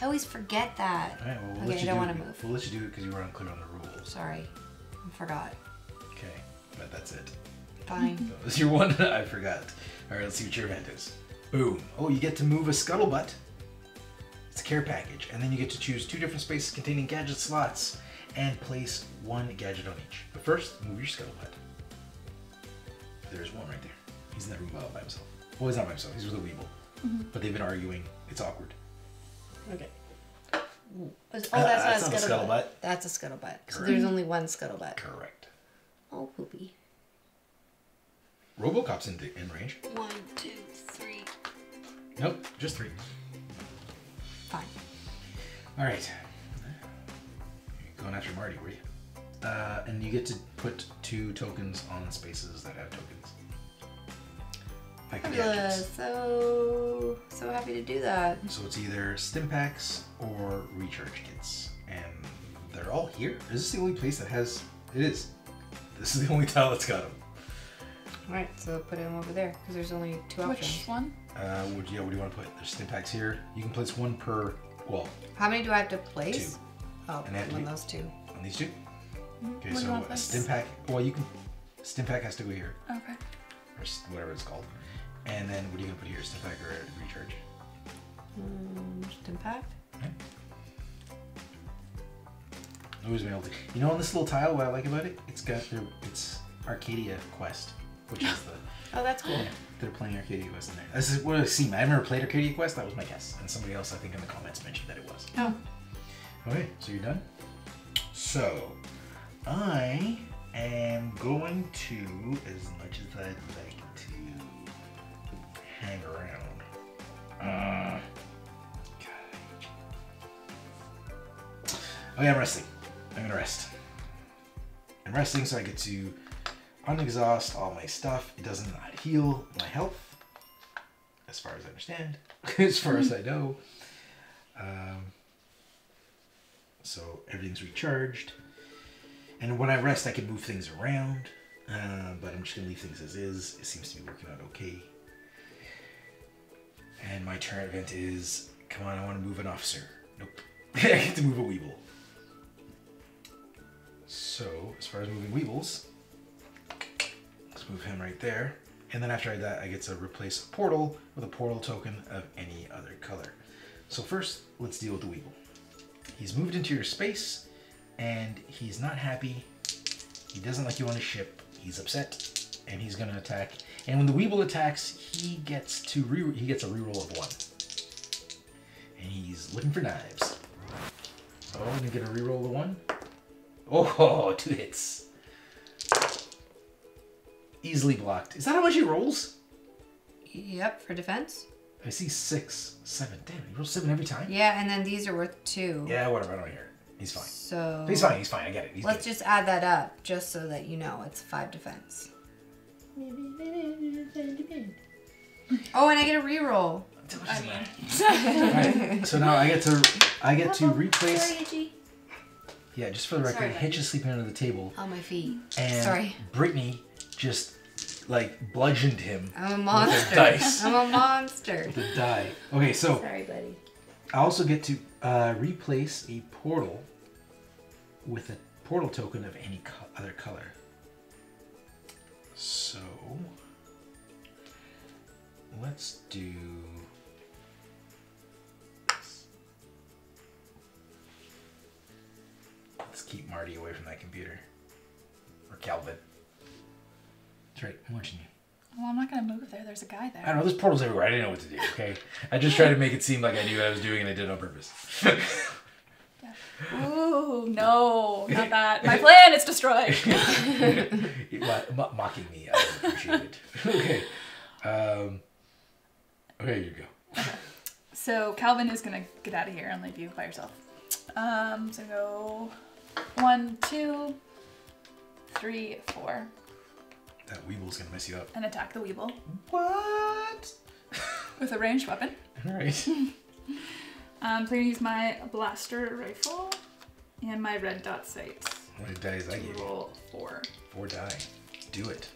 Speaker 2: I always forget that.
Speaker 1: All right. Well, we'll
Speaker 2: okay, I don't
Speaker 1: do
Speaker 2: want to move.
Speaker 1: We'll let you do it because you were unclear on the rules.
Speaker 2: Sorry, I forgot.
Speaker 1: Okay, but that's it.
Speaker 2: Fine.
Speaker 1: That was your one. I forgot. All right, let's see what your event is. Boom. Oh, you get to move a scuttlebutt. It's a care package, and then you get to choose two different spaces containing gadget slots and place one gadget on each. But first, move your scuttlebutt. There's one right there. He's in that room all by himself. Well, he's not by himself. He's with a Weeble. But they've been arguing. It's awkward.
Speaker 2: Okay. Oh, that's,
Speaker 1: Uh,
Speaker 2: not,
Speaker 1: that's
Speaker 2: a
Speaker 1: not a
Speaker 2: scuttlebutt.
Speaker 1: scuttlebutt.
Speaker 2: That's a scuttlebutt. So there's only one scuttlebutt.
Speaker 1: Correct.
Speaker 2: Oh, poopy.
Speaker 1: Robocop's in, in range.
Speaker 2: One, two, three.
Speaker 1: Nope, just three.
Speaker 2: Fine.
Speaker 1: All right. You're going after Marty, were you? Uh, and you get to put two tokens on the spaces that have tokens. Like the
Speaker 2: Fabulous.
Speaker 1: gadgets.
Speaker 2: So so happy to do that.
Speaker 1: So it's either stim packs or recharge kits, and they're all here. Is this the only place that has? It is. This is the only tile that's got them.
Speaker 2: All right, so put them over there because there's only two
Speaker 4: Which
Speaker 2: options.
Speaker 4: one?
Speaker 1: Uh, would yeah? What do you want to put? There's stim packs here. You can place one per wall
Speaker 2: How many do I have to place?
Speaker 1: Two.
Speaker 2: Oh,
Speaker 1: And they have
Speaker 2: one of those two.
Speaker 1: on these two. Okay,
Speaker 4: What do
Speaker 1: so a
Speaker 4: place?
Speaker 1: stim pack. Well, you can. Stim pack has to go here.
Speaker 4: Okay.
Speaker 1: or whatever it's called. And then what are you gonna put here? Stim pack or recharge?
Speaker 2: Mm, just impact.
Speaker 1: Always been able to. You know, on this little tile, what I like about it, it's got their it's Arcadia Quest, which is the
Speaker 2: Oh, that's cool.
Speaker 1: yeah, they're playing Arcadia Quest in there. This is what I see. I've never played Arcadia Quest. That was my guess, and somebody else I think in the comments mentioned that it was.
Speaker 2: Oh,
Speaker 1: Okay, so you're done. So I am going to, as much as I'd like hang around. Uh. Okay, I'm resting. I'm gonna rest. I'm resting so I get to unexhaust all my stuff. It does not heal my health, as far as I understand, as far as I know. Um, so everything's recharged. And when I rest, I can move things around. Uh, but I'm just gonna leave things as is. It seems to be working out okay. And my turn event is, come on, I want to move an officer. Nope. I get to move a Weeble. So, as far as moving Weebles, let's move him right there. And then after that, I get to replace a portal with a portal token of any other color. So first, let's deal with the Weeble. He's moved into your space, and he's not happy. He doesn't like you on his ship. He's upset, and he's gonna attack. And when the Weeble attacks, he gets to re- he gets a reroll of one. And he's looking for knives. Oh, and you get a reroll of one. Oh, two hits. Easily blocked. Is that how much he rolls?
Speaker 2: Yep, for defense.
Speaker 1: I see six, seven. Damn, he rolls seven every time.
Speaker 2: Yeah, and then these are worth two.
Speaker 1: Yeah, whatever. I don't hear. He's fine.
Speaker 2: So
Speaker 1: He's fine. He's fine. I get it. He's
Speaker 2: let's
Speaker 1: good.
Speaker 2: just add that up, just so that you know it's five defense. Oh, and I get a reroll.
Speaker 4: I mean,
Speaker 1: Alright, so now I get to I get to replace.
Speaker 3: Sorry, Itchy.
Speaker 1: Yeah, just for the record,
Speaker 3: Sorry.
Speaker 1: Hitch is sleeping under the table,
Speaker 2: On my feet.
Speaker 1: and
Speaker 2: Sorry.
Speaker 1: Brittany just like bludgeoned him
Speaker 2: I'm a monster.
Speaker 1: dice.
Speaker 2: I'm a monster.
Speaker 1: with a die. Okay, so
Speaker 3: Sorry, buddy.
Speaker 1: I also get to uh, replace a portal with a portal token of any co- other color. So let's do. this. Let's keep Marty away from that computer. Or Calvin. That's right, I'm watching you.
Speaker 4: well, I'm not gonna move there. There's a guy there.
Speaker 1: I don't know, there's portals everywhere. I didn't know what to do, okay? I just tried to make it seem like I knew what I was doing and I did it on purpose.
Speaker 4: Ooh, no, not that. My plan is destroyed.
Speaker 1: Mo- mo- mocking me, I appreciate it. okay. Um, okay, you go.
Speaker 4: So Calvin is gonna get out of here and leave you by yourself. Um, so go one, two, three, four,
Speaker 1: That Weeble's gonna mess you up.
Speaker 4: and attack the Weeble
Speaker 1: What?
Speaker 4: with a ranged weapon.
Speaker 1: Alright.
Speaker 4: Um, so I'm gonna use my blaster rifle and my red dot sights
Speaker 1: How many dice I you?
Speaker 4: roll four.
Speaker 1: Four die. Do it.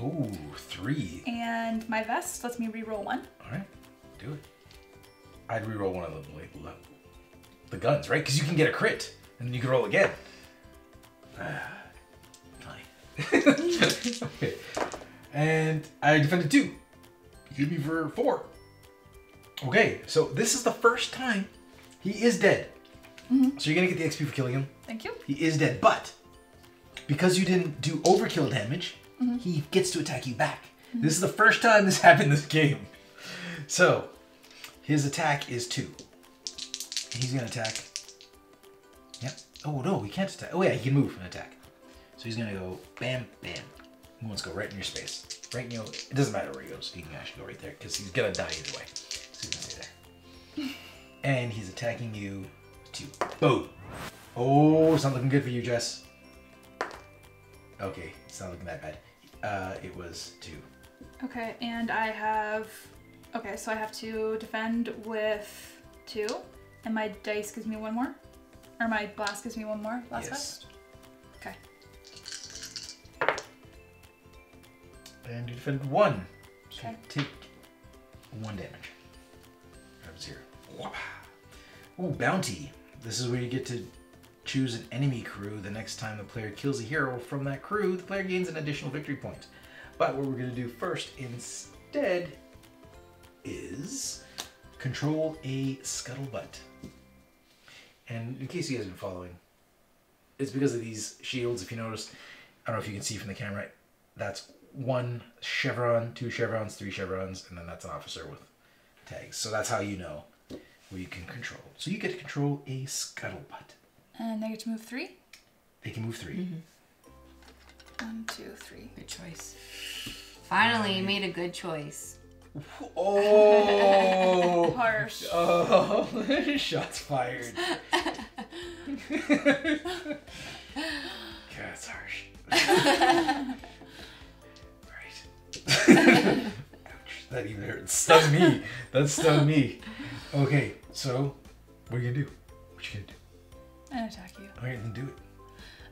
Speaker 1: Ooh, three.
Speaker 4: And my vest lets me reroll one.
Speaker 1: Alright, do it. I'd reroll one of the, the guns, right? Because you can get a crit, and then you can roll again. Ah, Fine. okay. And I defended two. You hit me for four. Okay, so this is the first time he is dead. So you're gonna get the XP for killing him.
Speaker 4: Thank you.
Speaker 1: He is dead, but because you didn't do overkill damage, Mm-hmm. he gets to attack you back. This is the first time this happened this game. So his attack is two. He's gonna attack. Yep. Oh no, he can't attack. Oh yeah, he can move and attack. So he's gonna go bam, bam. He wants to go right in your space. Right in your. It doesn't matter where he goes. He can actually go right there because he's gonna die either way. So he's gonna stay there. and he's attacking you. Two. Boom. Oh, it's not looking good for you, Jess. Okay, it's not looking that bad. Uh, it was two.
Speaker 4: Okay, and I have. Okay, so I have to defend with two, and my dice gives me one more, or my blast gives me one more. Last
Speaker 1: yes.
Speaker 4: Okay.
Speaker 1: And you defend one. So
Speaker 4: Okay.
Speaker 1: take one damage. That zero. Ooh, bounty. This is where you get to choose an enemy crew. The next time the player kills a hero from that crew, the player gains an additional victory point. But what we're going to do first instead is control a scuttlebutt. And in case you guys have been following, it's because of these shields. If you notice, I don't know if you can see from the camera, that's one chevron, two chevrons, three chevrons, and then that's an officer with tags. So that's how you know where you can control. So you get to control a scuttlebutt.
Speaker 4: And they get to move three.
Speaker 1: They can move 3 mm-hmm.
Speaker 4: One, two, three.
Speaker 2: Good choice. Finally, you made a good choice.
Speaker 1: Oh!
Speaker 4: Harsh.
Speaker 1: oh! Shots fired. God, it's harsh. right. Ouch, that even hurt. Stung me. That stung me. Okay, so what are you gonna do? What you gonna do?
Speaker 4: And attack you.
Speaker 1: Alright, then do it.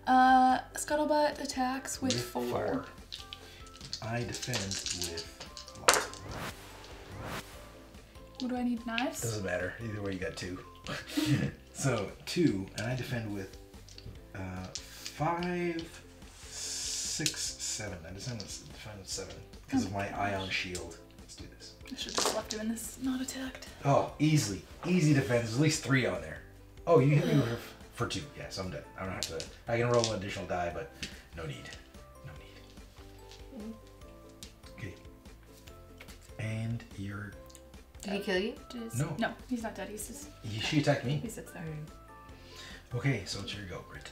Speaker 4: Uh, scuttlebutt attacks with, four.
Speaker 1: I defend with what?
Speaker 4: What do I need? Knives.
Speaker 1: Doesn't matter. Either way, you got two. So two, and I defend with uh, five, six, seven. I defend with, defend with seven because of my ion shield. Let's do this.
Speaker 4: I should have just left in this not attacked.
Speaker 1: Oh, easily, easy defense. There's at least three on there. Oh, you hit me with for two. Yes, I'm dead. I don't have to. I can roll an additional die, but no need. No need. Okay. And you're.
Speaker 2: Did he kill you?
Speaker 4: Does-
Speaker 1: No.
Speaker 4: No, he's not dead. He's just
Speaker 1: you- She attacked me.
Speaker 4: he sits there.
Speaker 1: Okay, so it's your go, Brit.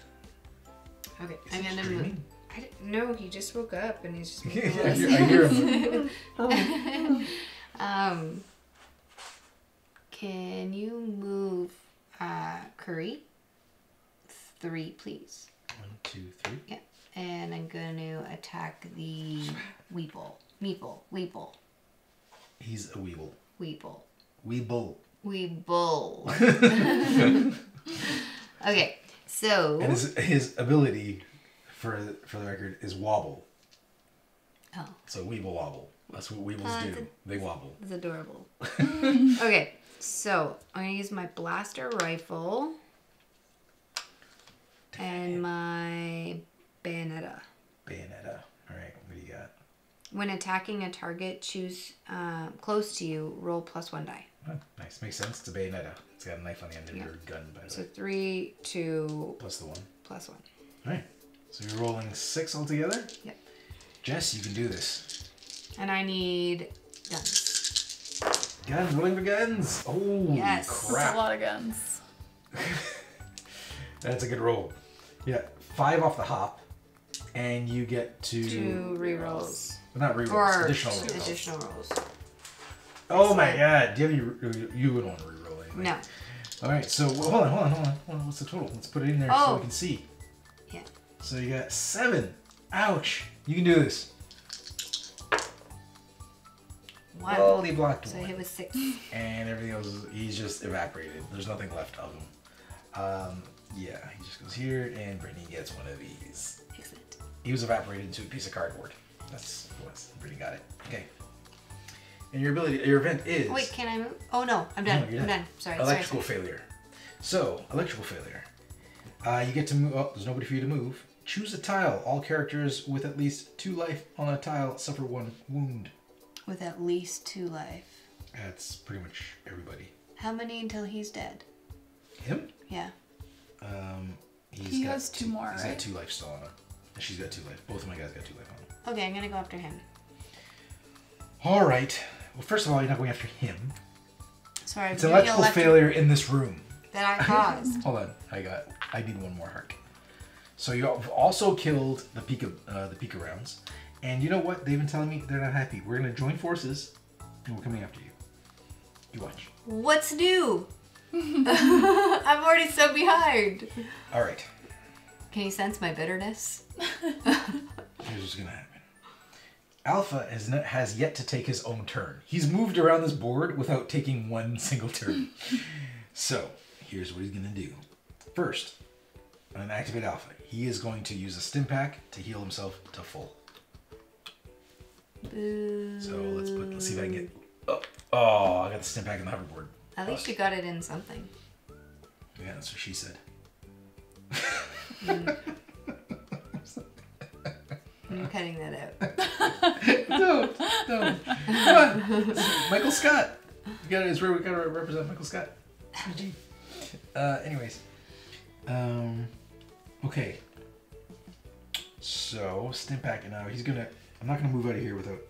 Speaker 2: Okay,
Speaker 1: Is
Speaker 2: I'm gonna move.
Speaker 1: streaming?
Speaker 2: I didn't, no, he just woke up and he's just.
Speaker 1: yeah,
Speaker 2: making
Speaker 1: I
Speaker 2: a
Speaker 1: hear. I hear him.
Speaker 2: Um, can you move uh, Curry? Three, please.
Speaker 1: One, two, three.
Speaker 2: Yeah. And I'm going to attack the Weeble. Meeple. Weeble.
Speaker 1: He's a weeble.
Speaker 2: Weeble.
Speaker 1: Weeble.
Speaker 2: Weeble. okay, so.
Speaker 1: And his his ability, for for the record, is wobble.
Speaker 2: Oh,
Speaker 1: So weeble wobble. That's what weebles
Speaker 2: Uh,
Speaker 1: do.
Speaker 2: the-
Speaker 1: They wobble.
Speaker 2: It's adorable. okay, so I'm going to use my blaster rifle and my bayonetta.
Speaker 1: Bayonetta. All right, what do you got?
Speaker 2: When attacking a target, choose uh, close to you, roll plus one die.
Speaker 1: Oh, nice. Makes sense. It's a bayonetta. It's got a knife on the end of
Speaker 2: Yeah.
Speaker 1: your gun, by the
Speaker 2: So
Speaker 1: way.
Speaker 2: three, two,
Speaker 1: Plus the one.
Speaker 2: plus one.
Speaker 1: All right. So you're rolling six altogether.
Speaker 2: Yep.
Speaker 1: Jess, you can do this.
Speaker 2: And I need guns.
Speaker 1: Guns. Rolling for guns. Oh
Speaker 2: Yes.
Speaker 4: That's a lot of guns.
Speaker 1: That's a good roll. Yeah, five off the hop, and you get to
Speaker 2: Two rerolls.
Speaker 1: Not rerolls.
Speaker 2: Or
Speaker 1: additional rolls.
Speaker 2: additional rolls.
Speaker 1: Oh my god! Do you have any? You wouldn't want to reroll anything.
Speaker 2: No.
Speaker 1: All right. So well, hold on, hold on, hold on, hold on. What's the total? Let's put it in there so
Speaker 2: Oh.
Speaker 1: we can see.
Speaker 2: Yeah.
Speaker 1: So you got seven. Ouch! You can do this.
Speaker 2: One.
Speaker 1: Well, he blocked
Speaker 2: so
Speaker 1: one.
Speaker 2: hit with six.
Speaker 1: and everything else, he's just evaporated. There's nothing left of him. Um, yeah, he just goes here, and Brittany gets one of these.
Speaker 2: Excellent.
Speaker 1: He was evaporated into a piece of cardboard. That's what it. Brittany got it. Okay. And your ability, your event is
Speaker 2: Wait, can I move? Oh no, I'm done.
Speaker 1: No,
Speaker 2: I'm
Speaker 1: done.
Speaker 2: done. Sorry.
Speaker 1: electrical
Speaker 2: sorry,
Speaker 1: failure. So electrical failure. Uh, you get to move. Oh, there's nobody for you to move. Choose a tile. All characters with at least two life on a tile suffer one wound.
Speaker 2: With at least two life.
Speaker 1: That's pretty much everybody.
Speaker 2: How many until he's dead?
Speaker 1: Him?
Speaker 2: Yeah.
Speaker 1: Um, he's
Speaker 4: He
Speaker 1: got
Speaker 4: has two more,
Speaker 1: He's
Speaker 4: right?
Speaker 1: got two life still on him. And she's got two life. Both of my guys got two life on them.
Speaker 2: Okay, I'm gonna go after him.
Speaker 1: All right. Well, first of all, you're not going after him.
Speaker 2: Sorry,
Speaker 1: It's
Speaker 2: I'm
Speaker 1: electrical
Speaker 2: electric-
Speaker 1: failure in this room.
Speaker 2: that I caused.
Speaker 1: Hold on. I got. I need one more heart. So you have also killed the Pika, uh, the peek arounds, and you know what? They've been telling me they're not happy. We're gonna join forces, and we're coming after you. You watch.
Speaker 2: What's new? I'm already so behind.
Speaker 1: All right.
Speaker 2: Can you sense my bitterness?
Speaker 1: Here's what's gonna happen. Alpha has not, has yet to take his own turn. He's moved around this board without taking one single turn. so here's what he's gonna do. First, I'm gonna activate Alpha. He is going to use a stim pack to heal himself to full.
Speaker 2: Boo.
Speaker 1: So let's put. Let's see if I can get. Oh, oh I got the stim pack in the hoverboard.
Speaker 2: At least you got it in something.
Speaker 1: Yeah, that's what she said.
Speaker 2: I'm cutting that out.
Speaker 1: no, no. Come on. Michael Scott. You gotta, it's where we gotta represent Michael Scott. Uh, anyways. Um, okay. So, Stimpack, now he's gonna. I'm not gonna move out of here without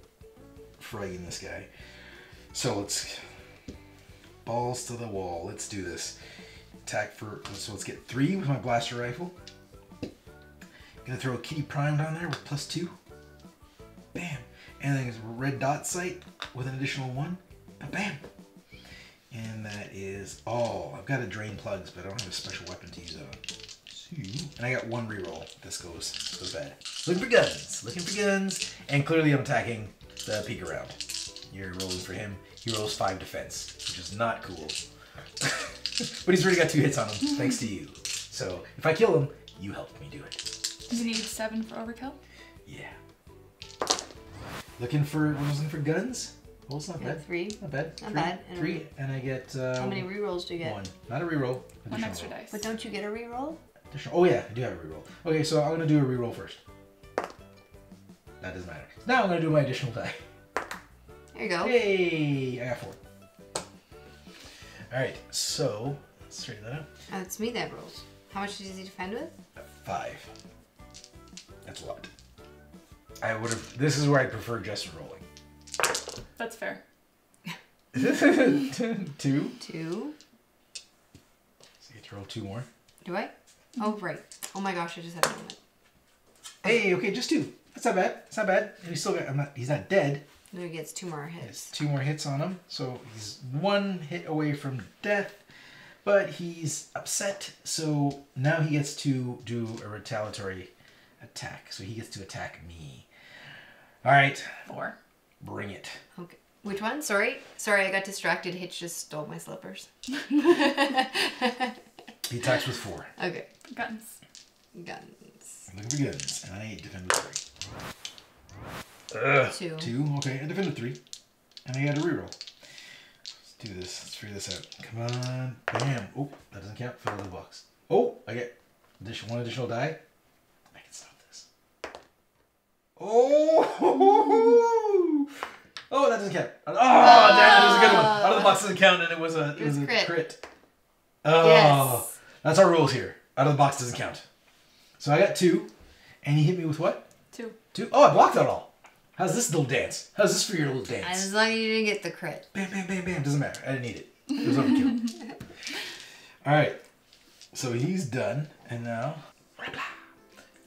Speaker 1: fragging this guy. So let's. Balls to the wall. Let's do this. Attack for. So let's get three with my blaster rifle. Gonna throw a kitty prime down there with plus two. Bam. And then it's red dot sight with an additional one. Bam, Bam. And that is all. I've got a drain plugs, but I don't have a special weapon to use on. And I got one reroll. This goes goes bad. Looking for guns. Looking for guns. And clearly I'm attacking the peek around. You're rolling for him. He rolls five defense, which is not cool. but he's already got two hits on him, thanks to you. So if I kill him, you helped me do it.
Speaker 4: Does he need seven for overkill?
Speaker 1: Yeah. Looking for was looking for guns? Well, it's not
Speaker 2: Yeah,
Speaker 1: bad.
Speaker 2: three.
Speaker 1: Not bad.
Speaker 2: Not
Speaker 1: three,
Speaker 2: bad. And-
Speaker 1: Three, and I get uh,
Speaker 2: How many rerolls do you get?
Speaker 1: one. Not a reroll.
Speaker 4: One
Speaker 1: additional
Speaker 4: extra
Speaker 1: roll.
Speaker 4: dice.
Speaker 2: But don't you get a reroll?
Speaker 1: Additional- Oh yeah, I do have a reroll. Okay, so I'm gonna do a reroll first. That doesn't matter. Now I'm gonna do my additional die.
Speaker 2: There you go.
Speaker 1: Hey, I got four. All right, so let's straighten that out.
Speaker 2: Oh, it's me that rolls. How much does he defend with?
Speaker 1: Five. That's a lot. I would have. This is where I prefer just rolling.
Speaker 4: That's fair.
Speaker 1: two.
Speaker 2: Two.
Speaker 1: So you get to roll two more.
Speaker 2: Do I? Oh, right. Oh my gosh, I just had a moment.
Speaker 1: Hey, okay, just two. That's not bad. It's not bad. And he's still got. I'm not. He's not dead.
Speaker 2: No, he gets two more
Speaker 1: He has
Speaker 2: hits.
Speaker 1: two more hits on him, so he's one hit away from death. But he's upset, so now he gets to do a retaliatory attack. So he gets to attack me. All right,
Speaker 4: Four.
Speaker 1: bring it.
Speaker 2: Okay. Which one? Sorry. Sorry, I got distracted. Hitch just stole my slippers.
Speaker 1: He attacks with four.
Speaker 2: Okay.
Speaker 4: Guns.
Speaker 2: Guns.
Speaker 1: Looking for guns, and I defend with three. Ugh.
Speaker 2: Two.
Speaker 1: Two, okay, I defend with three. And I had a reroll. Let's do this. Let's figure this out. Come on. Bam. Oh, that doesn't count. Fill the box. Oh, I get addition, one additional die. I can stop this. Oh! Oh, that doesn't count. Oh, damn, that was a good one. Out of the box doesn't count, and it was a, it,
Speaker 2: It
Speaker 1: was
Speaker 2: was
Speaker 1: a
Speaker 2: crit.
Speaker 1: crit. Oh,
Speaker 2: Yes.
Speaker 1: that's our rules here. Out of the box doesn't count. So I got two, and he hit me with what?
Speaker 4: Two.
Speaker 1: Two. Oh, I blocked that all. How's this little dance? How's this for your little dance?
Speaker 2: As long as you didn't get the crit.
Speaker 1: Bam, bam, bam, bam. Doesn't matter. I didn't need it. It was overkill. all right. So he's done, and now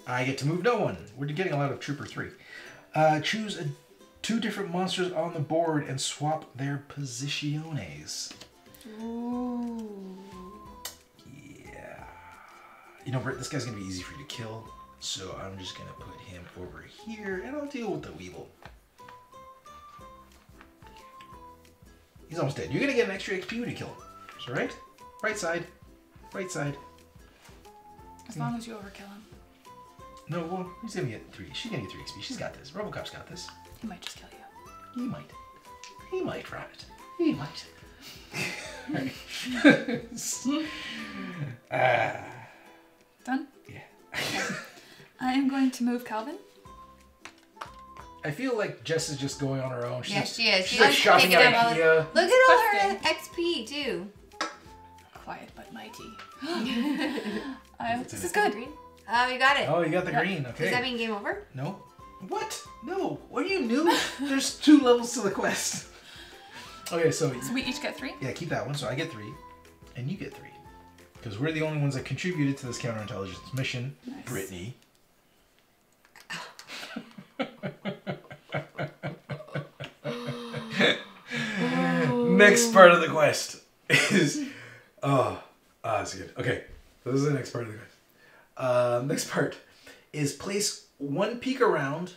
Speaker 1: I get to move no one. We're getting a lot of Trooper three. Uh, choose a, two different monsters on the board and swap their posiciones. Ooh. Yeah. You know, Britt, this guy's gonna be easy for you to kill, so I'm just gonna put him over here, and I'll deal with the Weeble. He's almost dead. You're gonna get an extra XP when you kill him. So right? Right side. Right side.
Speaker 4: As long as you overkill him.
Speaker 1: No, well, he's gonna get three. She's gonna get three XP. She's got this. Robocop's got this.
Speaker 4: He might just kill you.
Speaker 1: He might. He might, Rabbit. He might. Ah,
Speaker 4: Done?
Speaker 1: yeah.
Speaker 4: I am going to move Calvin.
Speaker 1: I feel like Jess is just going on her own. She's,
Speaker 2: Yes, she is.
Speaker 1: She's
Speaker 2: She's
Speaker 1: like
Speaker 2: like
Speaker 1: shopping at IKEA.
Speaker 2: Look at all her XP too.
Speaker 4: Quiet but mighty. Um, I, this is
Speaker 2: The
Speaker 4: good.
Speaker 2: green? Oh, you got it.
Speaker 1: Oh, you got the
Speaker 4: Yeah.
Speaker 1: green. Okay.
Speaker 2: Does that mean game over?
Speaker 1: No. What? No. What are you new? There's two levels to the quest. Okay, so
Speaker 4: So we each get three.
Speaker 1: yeah, keep that one. So I get three, and you get three, because we're the only ones that contributed to this counterintelligence mission.
Speaker 4: Nice.
Speaker 1: Brittany. Next part of the quest is oh, ah, that's good. Okay, so this is the next part of the quest. Uh, next part is place one peek around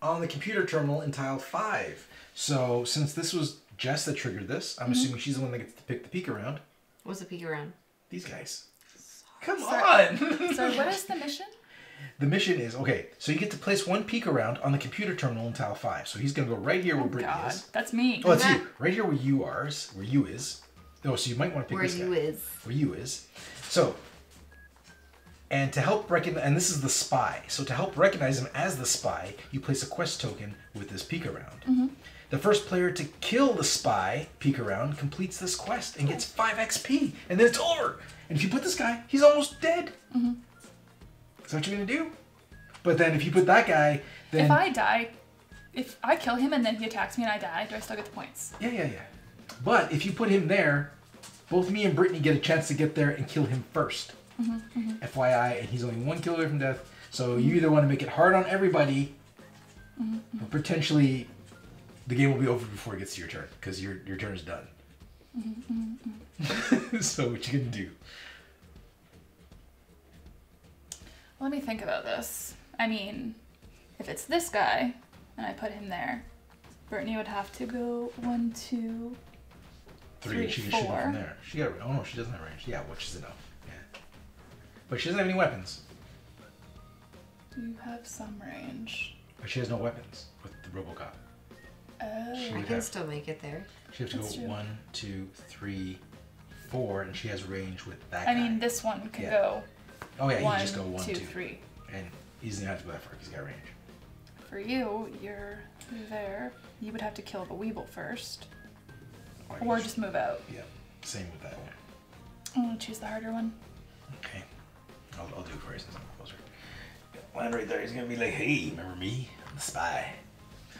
Speaker 1: on the computer terminal in tile five. So since this was Jess that triggered this, I'm assuming she's the one that gets to pick the peek around.
Speaker 2: What's the peek around?
Speaker 1: These guys. Come on.
Speaker 4: So what is the mission?
Speaker 1: The mission is okay. So you get to place one peek around on the computer terminal in tile five. So he's gonna go right here where oh, Brittany
Speaker 4: God,
Speaker 1: is.
Speaker 4: that's me.
Speaker 1: Oh, it's
Speaker 2: That-
Speaker 1: you. Right here where you are, is- where you is. Oh, so you might want to pick
Speaker 2: Where
Speaker 1: this guy.
Speaker 2: Where you is.
Speaker 1: Where you is. So, and to help recognize, and this is the spy. So to help recognize him as the spy, you place a quest token with this peek around. Mm-hmm. The first player to kill the spy peek around completes this quest and gets five XP, and then it's over. And if you put this guy, he's almost dead. Is that what you're gonna do? But then if you put that guy, then
Speaker 4: If I die, if I kill him and then he attacks me and I die, do I still get the points?
Speaker 1: Yeah, yeah, yeah. But if you put him there, both me and Brittany get a chance to get there and kill him 1st mm-hmm, mm-hmm. FYI, and he's only one kill away from death. So you mm-hmm. either want to make it hard on everybody, but potentially the game will be over before it gets to your turn because your your turn is done. so what you gonna do?
Speaker 4: Let me think about this. I mean, if it's this guy and I put him there, Brittany would have to go one, two.
Speaker 1: Three.
Speaker 4: Three,
Speaker 1: she can shoot him from there. She got. Oh no, she doesn't have range. Yeah, which is enough. Yeah. But she doesn't have any weapons.
Speaker 4: Do you have some range?
Speaker 1: But she has no weapons with the RoboCop.
Speaker 4: Oh.
Speaker 1: She
Speaker 2: I can
Speaker 1: have,
Speaker 2: still make it there.
Speaker 1: she has to
Speaker 4: That's
Speaker 1: go
Speaker 4: true.
Speaker 1: one, two, three, four, and she has range with that
Speaker 4: I
Speaker 1: guy.
Speaker 4: mean, this one can
Speaker 1: Yeah.
Speaker 4: go
Speaker 1: oh yeah, you
Speaker 4: one,
Speaker 1: can just go one,
Speaker 4: two,
Speaker 1: two,
Speaker 4: three.
Speaker 1: and he doesn't have to go that far. He's got range.
Speaker 4: For you, you're there. You would have to kill the Weeble first,
Speaker 1: Or,
Speaker 4: or
Speaker 1: you
Speaker 4: just move out.
Speaker 1: yeah, same with that one.
Speaker 4: I'm gonna choose the harder one.
Speaker 1: Okay, I'll, I'll do it for you since I'm closer. Land right there. He's gonna be like, "Hey, remember me? I'm the spy."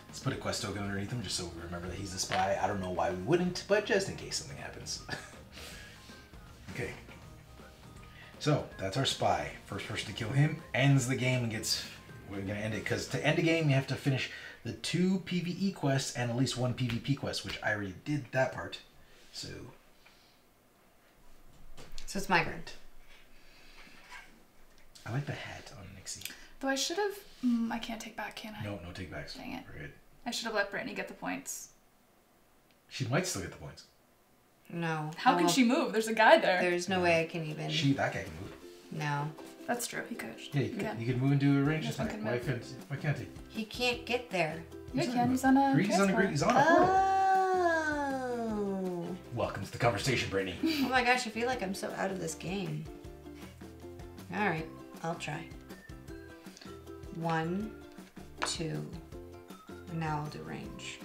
Speaker 1: Let's put a quest token underneath him just so we remember that he's the spy. I don't know why we wouldn't, but just in case something happens. okay. So that's our spy. First person to kill him ends the game and gets. We're gonna end it because to end a game you have to finish the two PVE quests and at least one PvP quest, which I already did that part. So
Speaker 2: So it's migrant.
Speaker 1: I like the hat on Nixie.
Speaker 4: Though I should have. Mm, I can't take back, can I?
Speaker 1: No, no take backs.
Speaker 4: Dang it.
Speaker 1: We're good.
Speaker 4: I should have let Brittany get the points.
Speaker 1: She might still get the points.
Speaker 2: No.
Speaker 4: How can she move? There's a guy there.
Speaker 2: There's no way I can even.
Speaker 1: She that guy can move.
Speaker 2: No.
Speaker 4: That's true. He could.
Speaker 1: Yeah, you can,
Speaker 4: Yeah.
Speaker 1: you can move and do a range attack.
Speaker 4: can
Speaker 1: Why
Speaker 4: move.
Speaker 1: can't why can't he?
Speaker 2: He can't get there.
Speaker 4: Yeah, he can.
Speaker 1: on-
Speaker 4: He's on a.
Speaker 1: He's on a green. He's on a portal.
Speaker 2: Oh.
Speaker 1: Welcome to the conversation, Brittany.
Speaker 2: Oh my gosh, I feel like I'm so out of this game. Alright, I'll try. One, two. Now I'll do range.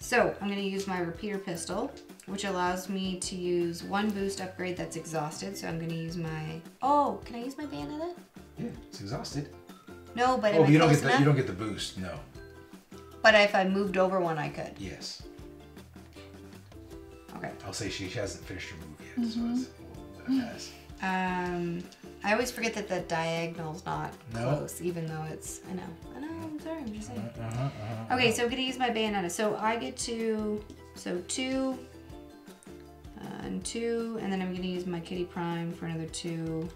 Speaker 2: So I'm going to use my repeater pistol, which allows me to use one boost upgrade that's exhausted. So I'm going to use my. Oh, can I use my bayonetta?
Speaker 1: yeah, it's exhausted.
Speaker 2: No, but
Speaker 1: Oh,
Speaker 2: am
Speaker 1: but
Speaker 2: I
Speaker 1: you don't get the
Speaker 2: enough?
Speaker 1: you don't get the boost. No.
Speaker 2: But if I moved over one, I could.
Speaker 1: Yes.
Speaker 2: Okay.
Speaker 1: I'll say she hasn't finished her move yet, so
Speaker 2: Mm-hmm.
Speaker 1: it's we'll let it pass.
Speaker 2: Um, I always forget that the diagonal's not
Speaker 1: No.
Speaker 2: close, even though it's. I know. I know. I'm sorry. I'm just saying.
Speaker 1: Uh-huh, uh-huh,
Speaker 2: Okay, so I'm gonna use my bayonetta. So I get to so two uh, and two, and then I'm gonna use my kitty prime for another two.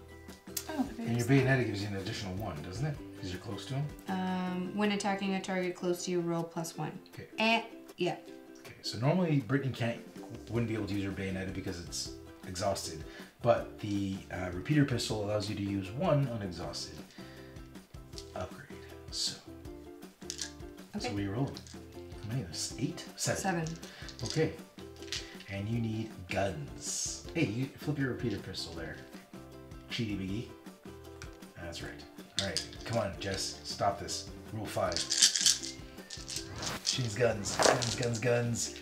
Speaker 4: I don't think I
Speaker 1: And your
Speaker 4: used
Speaker 1: bayonetta gives you an additional one, doesn't it? Because you're close to him.
Speaker 2: Um, when attacking a target close to you, roll plus one.
Speaker 1: Okay.
Speaker 2: And yeah,
Speaker 1: Okay. So normally Brittany can't wouldn't be able to use her bayonetta because it's exhausted, but the uh, repeater pistol allows you to use one unexhausted upgrade. So.
Speaker 2: Okay.
Speaker 1: So we roll. How many? Eight, seven.
Speaker 2: seven.
Speaker 1: Okay. And you need guns. Hey, you flip your repeater pistol there. Cheaty biggie. That's right. Alright, come on, Jess. Stop this. Rule five. She needs guns. Guns, guns, guns.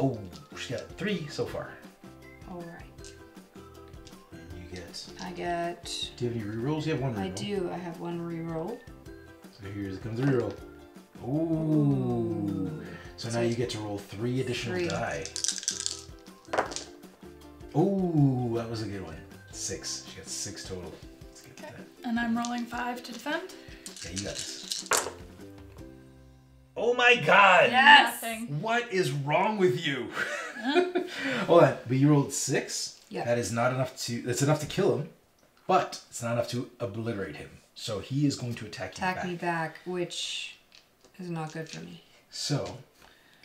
Speaker 1: Oh, she got three so far.
Speaker 2: All right.
Speaker 1: And you get.
Speaker 2: I get.
Speaker 1: Do you have any rerolls? You have one reroll.
Speaker 2: I do. I have one reroll.
Speaker 1: So here comes the reroll. Ooh. So now you get to roll three additional
Speaker 2: three.
Speaker 1: die. Ooh, that was a good one. Six. She got six total. Let's get to
Speaker 4: Okay.
Speaker 1: that.
Speaker 4: And I'm rolling five to defend.
Speaker 1: Yeah, you got this. Oh my god!
Speaker 4: Nothing.
Speaker 1: What is wrong with you? Hold on, but you rolled six?
Speaker 2: Yeah.
Speaker 1: That is not enough to. That's enough to kill him, but it's not enough to obliterate him. So he is going to attack,
Speaker 2: Attack
Speaker 1: you back.
Speaker 2: Attack me back, which is not good for me.
Speaker 1: So,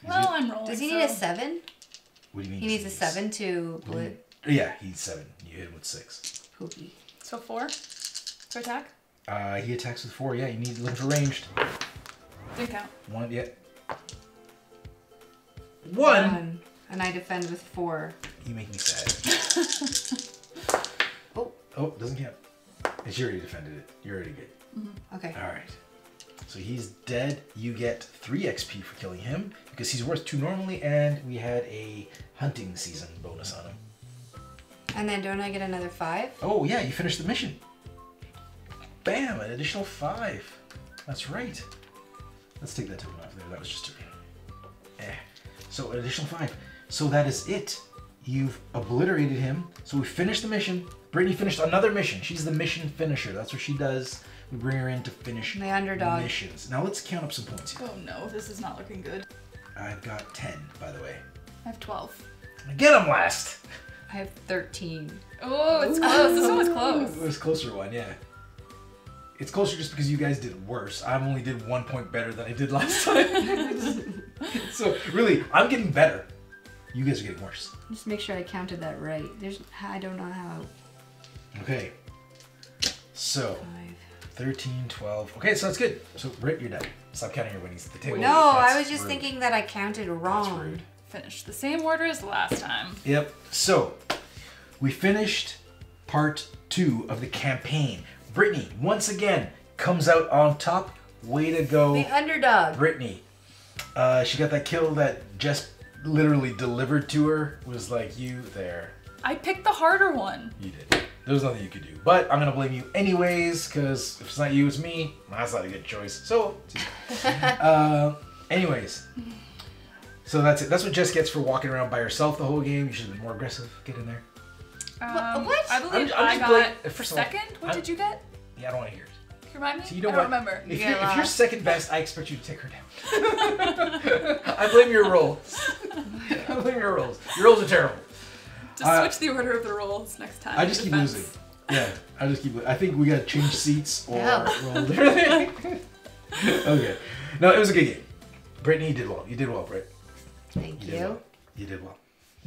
Speaker 4: Well, I'm rolling.
Speaker 2: Does he
Speaker 4: so-
Speaker 2: need a seven?
Speaker 1: What do you mean?
Speaker 2: He needs a seven to
Speaker 1: you? Yeah, he's seven. You hit him with six.
Speaker 2: poopy.
Speaker 4: So four to attack.
Speaker 1: Uh, he attacks with four. Yeah, you need to look for ranged.
Speaker 4: Didn't count.
Speaker 1: One, yeah. One.
Speaker 2: One. And I defend with four.
Speaker 1: You make me sad.
Speaker 2: Oh,
Speaker 1: Oh, doesn't count. It's you already defended it. You're already good.
Speaker 2: okay.
Speaker 1: All right. So he's dead. You get three XP for killing him because he's worth two normally, and we had a hunting season bonus on him.
Speaker 2: And then don't I get another five?
Speaker 1: Oh yeah, you finished the mission. Bam! An additional five. That's right. Let's take that token off there. That was just a. Eh. So an additional five. So that is it. You've obliterated him. So we finished the mission. Brittany finished another mission. She's the mission finisher. That's what she does. We bring her in to finish
Speaker 2: The underdog.
Speaker 1: missions. Now let's count up some points here.
Speaker 4: Oh no, this is not looking good.
Speaker 1: I've got ten, by the way.
Speaker 4: I have 12.
Speaker 1: Get them last.
Speaker 2: I have 13.
Speaker 4: Oh, it's close. This one was close.
Speaker 1: It
Speaker 4: close.
Speaker 1: was closer one, yeah. It's closer just because you guys did worse. I only did one point better than I did last time. so really, I'm getting better. You guys are getting worse.
Speaker 2: Just make sure I counted that right. There's, I don't know how.
Speaker 1: Okay. So
Speaker 2: Five,
Speaker 1: 13, 12. Okay, so that's good. So, Britt, you're done. Stop counting your winnings at the table.
Speaker 2: No, I was just
Speaker 1: rude.
Speaker 2: thinking that I counted wrong.
Speaker 1: rude.
Speaker 4: Finish the same order as last time.
Speaker 1: Yep. So, we finished part two of the campaign. Brittany, once again, comes out on top. Way to go,
Speaker 2: The underdog.
Speaker 1: Brittany. Uh, she got that kill that just literally delivered to her. Was like, you there.
Speaker 4: I picked the harder one.
Speaker 1: You did. There was nothing you could do. But I'm gonna blame you anyways, because if it's not you, it's me. That's not a good choice. So, uh, anyways. So that's it. That's what Jess gets for walking around by herself the whole game. You should have been more aggressive. Get in there.
Speaker 4: Um,
Speaker 2: what?
Speaker 4: I believe
Speaker 1: I'm- I'm
Speaker 4: I got
Speaker 1: bla- first of all,
Speaker 4: second. What
Speaker 1: I'm-
Speaker 4: did you get?
Speaker 1: Yeah, I don't want to hear it.
Speaker 4: Can you remind me?
Speaker 1: So you know
Speaker 4: I don't
Speaker 1: what?
Speaker 4: remember.
Speaker 1: If,
Speaker 2: Yeah,
Speaker 1: you're, if you're second best, I expect you to take her down. I blame your rolls. I blame your rolls. Your rolls are terrible.
Speaker 4: Just
Speaker 1: Uh,
Speaker 4: switch the order of the rolls next time.
Speaker 1: I just keep
Speaker 4: defense.
Speaker 1: losing. Yeah, I just keep. lo- I think we gotta change seats or
Speaker 2: Yeah.
Speaker 1: roll differently. okay. No, it was a good game. Brittany, you did well. You did well, Britt.
Speaker 2: Thank
Speaker 1: You did
Speaker 2: you.
Speaker 1: well. You did well.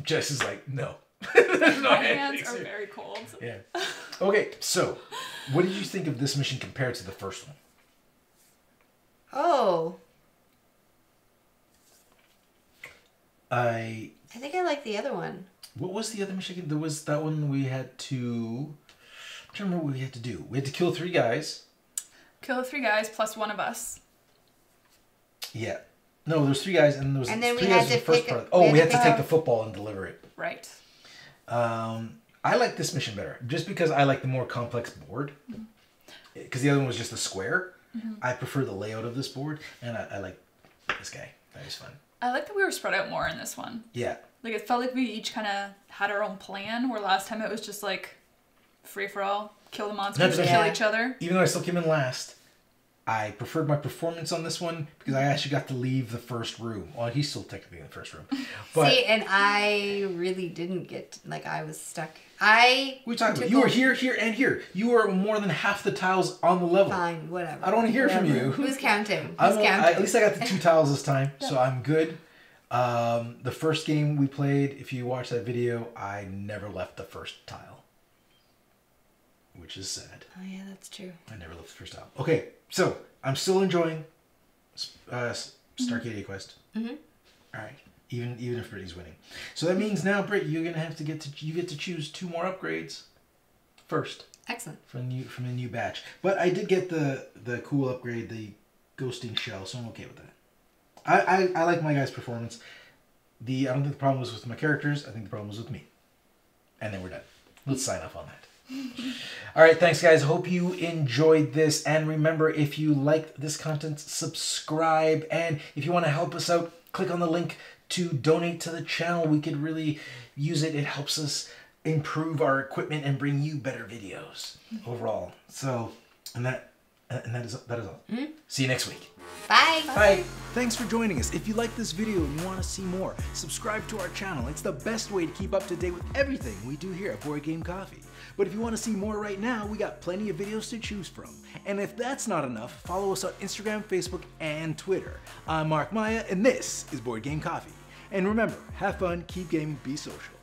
Speaker 1: Jess is like, no. There's no
Speaker 4: My hands are
Speaker 1: here.
Speaker 4: very cold.
Speaker 1: Yeah. Okay, so what did you think of this mission compared to the first one?
Speaker 2: Oh,
Speaker 1: I.
Speaker 2: I think I like the other one.
Speaker 1: What was the other mission? again? There was that one we had to. I'm trying to remember what we had to do. We had to kill three guys.
Speaker 4: Kill three guys plus one of us.
Speaker 1: Yeah. No, there's three guys, and there was
Speaker 2: And then we
Speaker 1: three
Speaker 2: had
Speaker 1: guys in
Speaker 2: to
Speaker 1: the first part. Oh,
Speaker 2: we
Speaker 1: we
Speaker 2: had
Speaker 1: had
Speaker 2: to
Speaker 1: to take the football and deliver it.
Speaker 4: Right.
Speaker 1: Um, I like this mission better, just because I like the more complex board. Because the other one was just a square. I prefer the layout of this board, and I, I like this guy. That was fun.
Speaker 4: I like that we were spread out more in this one.
Speaker 1: Yeah.
Speaker 4: Like it felt like we each kind of had our own plan. Where last time it was just like free for all, kill the monsters,
Speaker 1: That's
Speaker 4: kill
Speaker 2: okay.
Speaker 4: each other.
Speaker 1: Even though I still came in last, I preferred my performance on this one because I actually got to leave the first room. Well, he's still technically in the first room, but
Speaker 2: See, and I really didn't get like I was stuck. I.
Speaker 1: we talking about you were here, here, and here. You were more than half the tiles on the level.
Speaker 2: Fine, whatever.
Speaker 1: I don't want to hear from
Speaker 2: Whatever.
Speaker 1: you.
Speaker 2: Who's counting? Who's
Speaker 1: I'm,
Speaker 2: counting?
Speaker 1: I, at least I got the two tiles this time, so I'm good. Um, the first game we played, if you watch that video, I never left the first tile, which is sad.
Speaker 2: oh yeah, that's true.
Speaker 1: I never left the first tile. Okay, so I'm still enjoying uh, Starcadia Quest.
Speaker 2: Mm -hmm.
Speaker 1: All right, even even if Brittany's winning, so that means now, Britt, you're gonna have to get to you get to choose two more upgrades first
Speaker 2: Excellent.
Speaker 1: from new from the new batch. But I did get the the cool upgrade, the ghosting shell, so I'm okay with that. I, I, I like my guy's performance. The I don't think the problem was with my characters. I think the problem was with me. And then we're done. Let's sign off on that. All right, thanks guys. Hope you enjoyed this. And remember, if you liked this content, subscribe. And if you want to help us out, click on the link to donate to the channel. We could really use it. It helps us improve our equipment and bring you better videos overall. So, and that Uh, and that is that is all. Hmm? See you next week.
Speaker 2: Bye.
Speaker 1: Bye.
Speaker 5: Thanks for joining us. If you like this video and you want to see more, subscribe to our channel. It's the best way to keep up to date with everything we do here at Board Game Coffee. But if you want to see more right now, we got plenty of videos to choose from. And if that's not enough, follow us on Instagram, Facebook, and Twitter. I'm Mark Maia, and this is Board Game Coffee. And remember, have fun, keep gaming, be social.